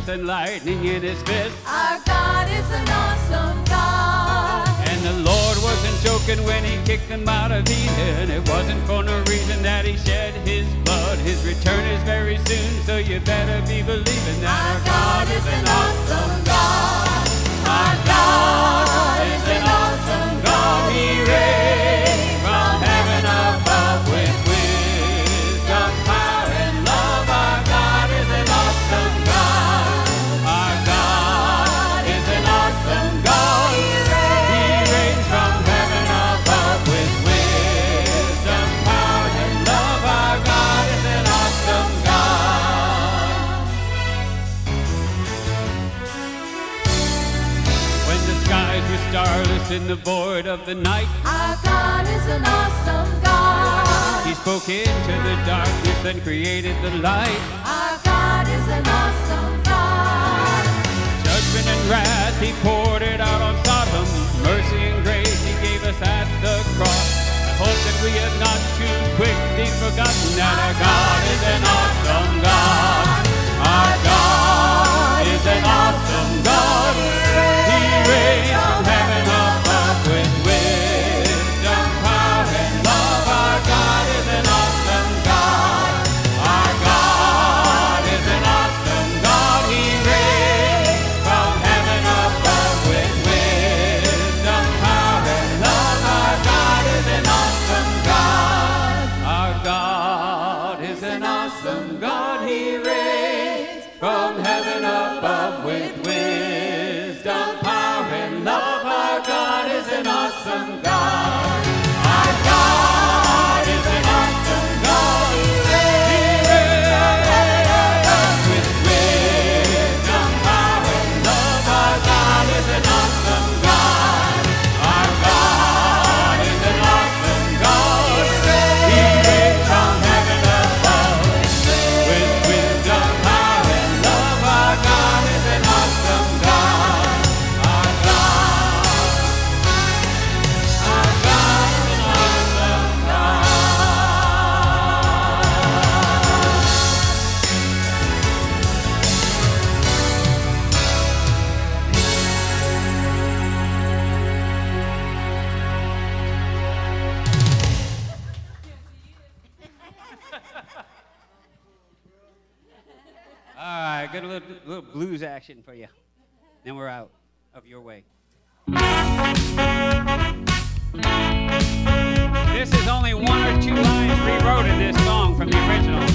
and lightning in his fist. Our God is an awesome God. And the Lord wasn't joking when he kicked them out of Eden. It wasn't for no reason that he shed his blood. His return is very soon, so you better be believing that Our our God is an awesome starless in the void of the night, Our God is an awesome God. He spoke into the darkness and created the light. Our God is an awesome God. Judgment and wrath He poured it out on Sodom. Mercy and grace He gave us at the cross. I hope that we have not too quickly forgotten that our God is an awesome God. Our God is an awesome God. He reigns action for you. Then we're out of your way. This is only one or two lines rewrote in this song from the original.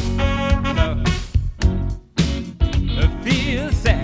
So, feel sad.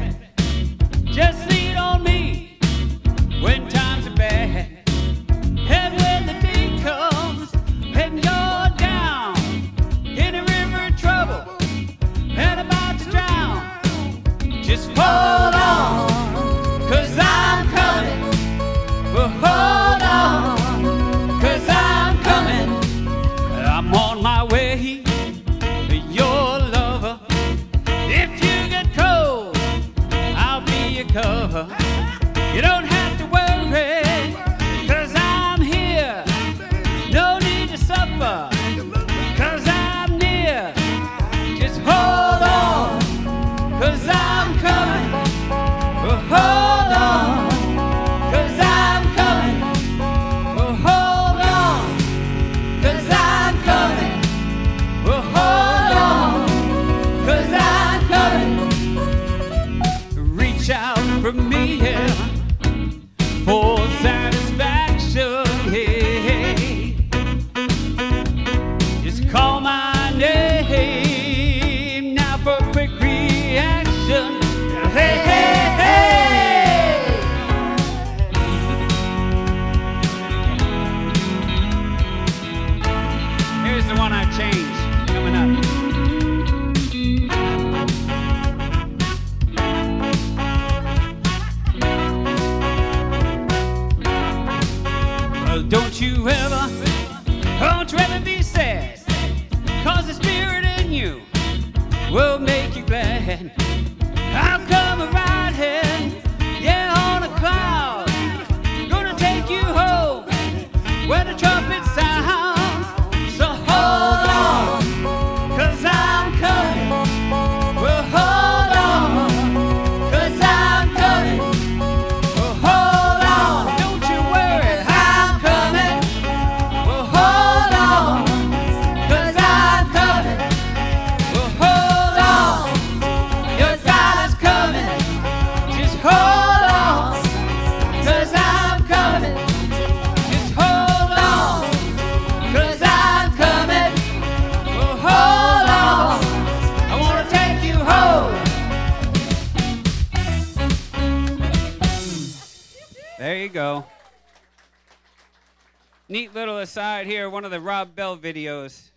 Videos.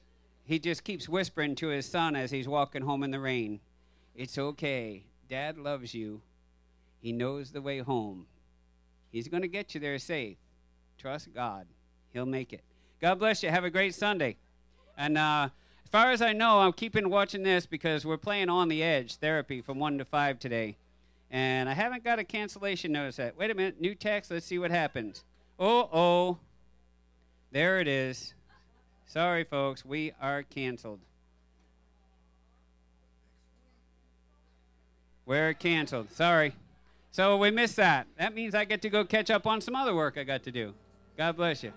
He just keeps whispering to his son as he's walking home in the rain. It's okay. Dad loves you. He knows the way home. He's going to get you there safe. Trust God. He'll make it. God bless you. Have a great Sunday. And uh, as far as I know, I'm keeping watching this because we're playing On the Edge therapy from 1 to 5 today. And I haven't got a cancellation notice yet. Wait a minute. New text. Let's see what happens. Oh, oh. There it is. Sorry, folks. We are canceled. We're canceled. Sorry. So we missed that. That means I get to go catch up on some other work I got to do. God bless you.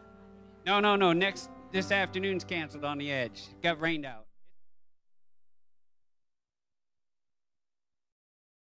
No, no, no. Next, this afternoon's canceled on the edge. Got rained out.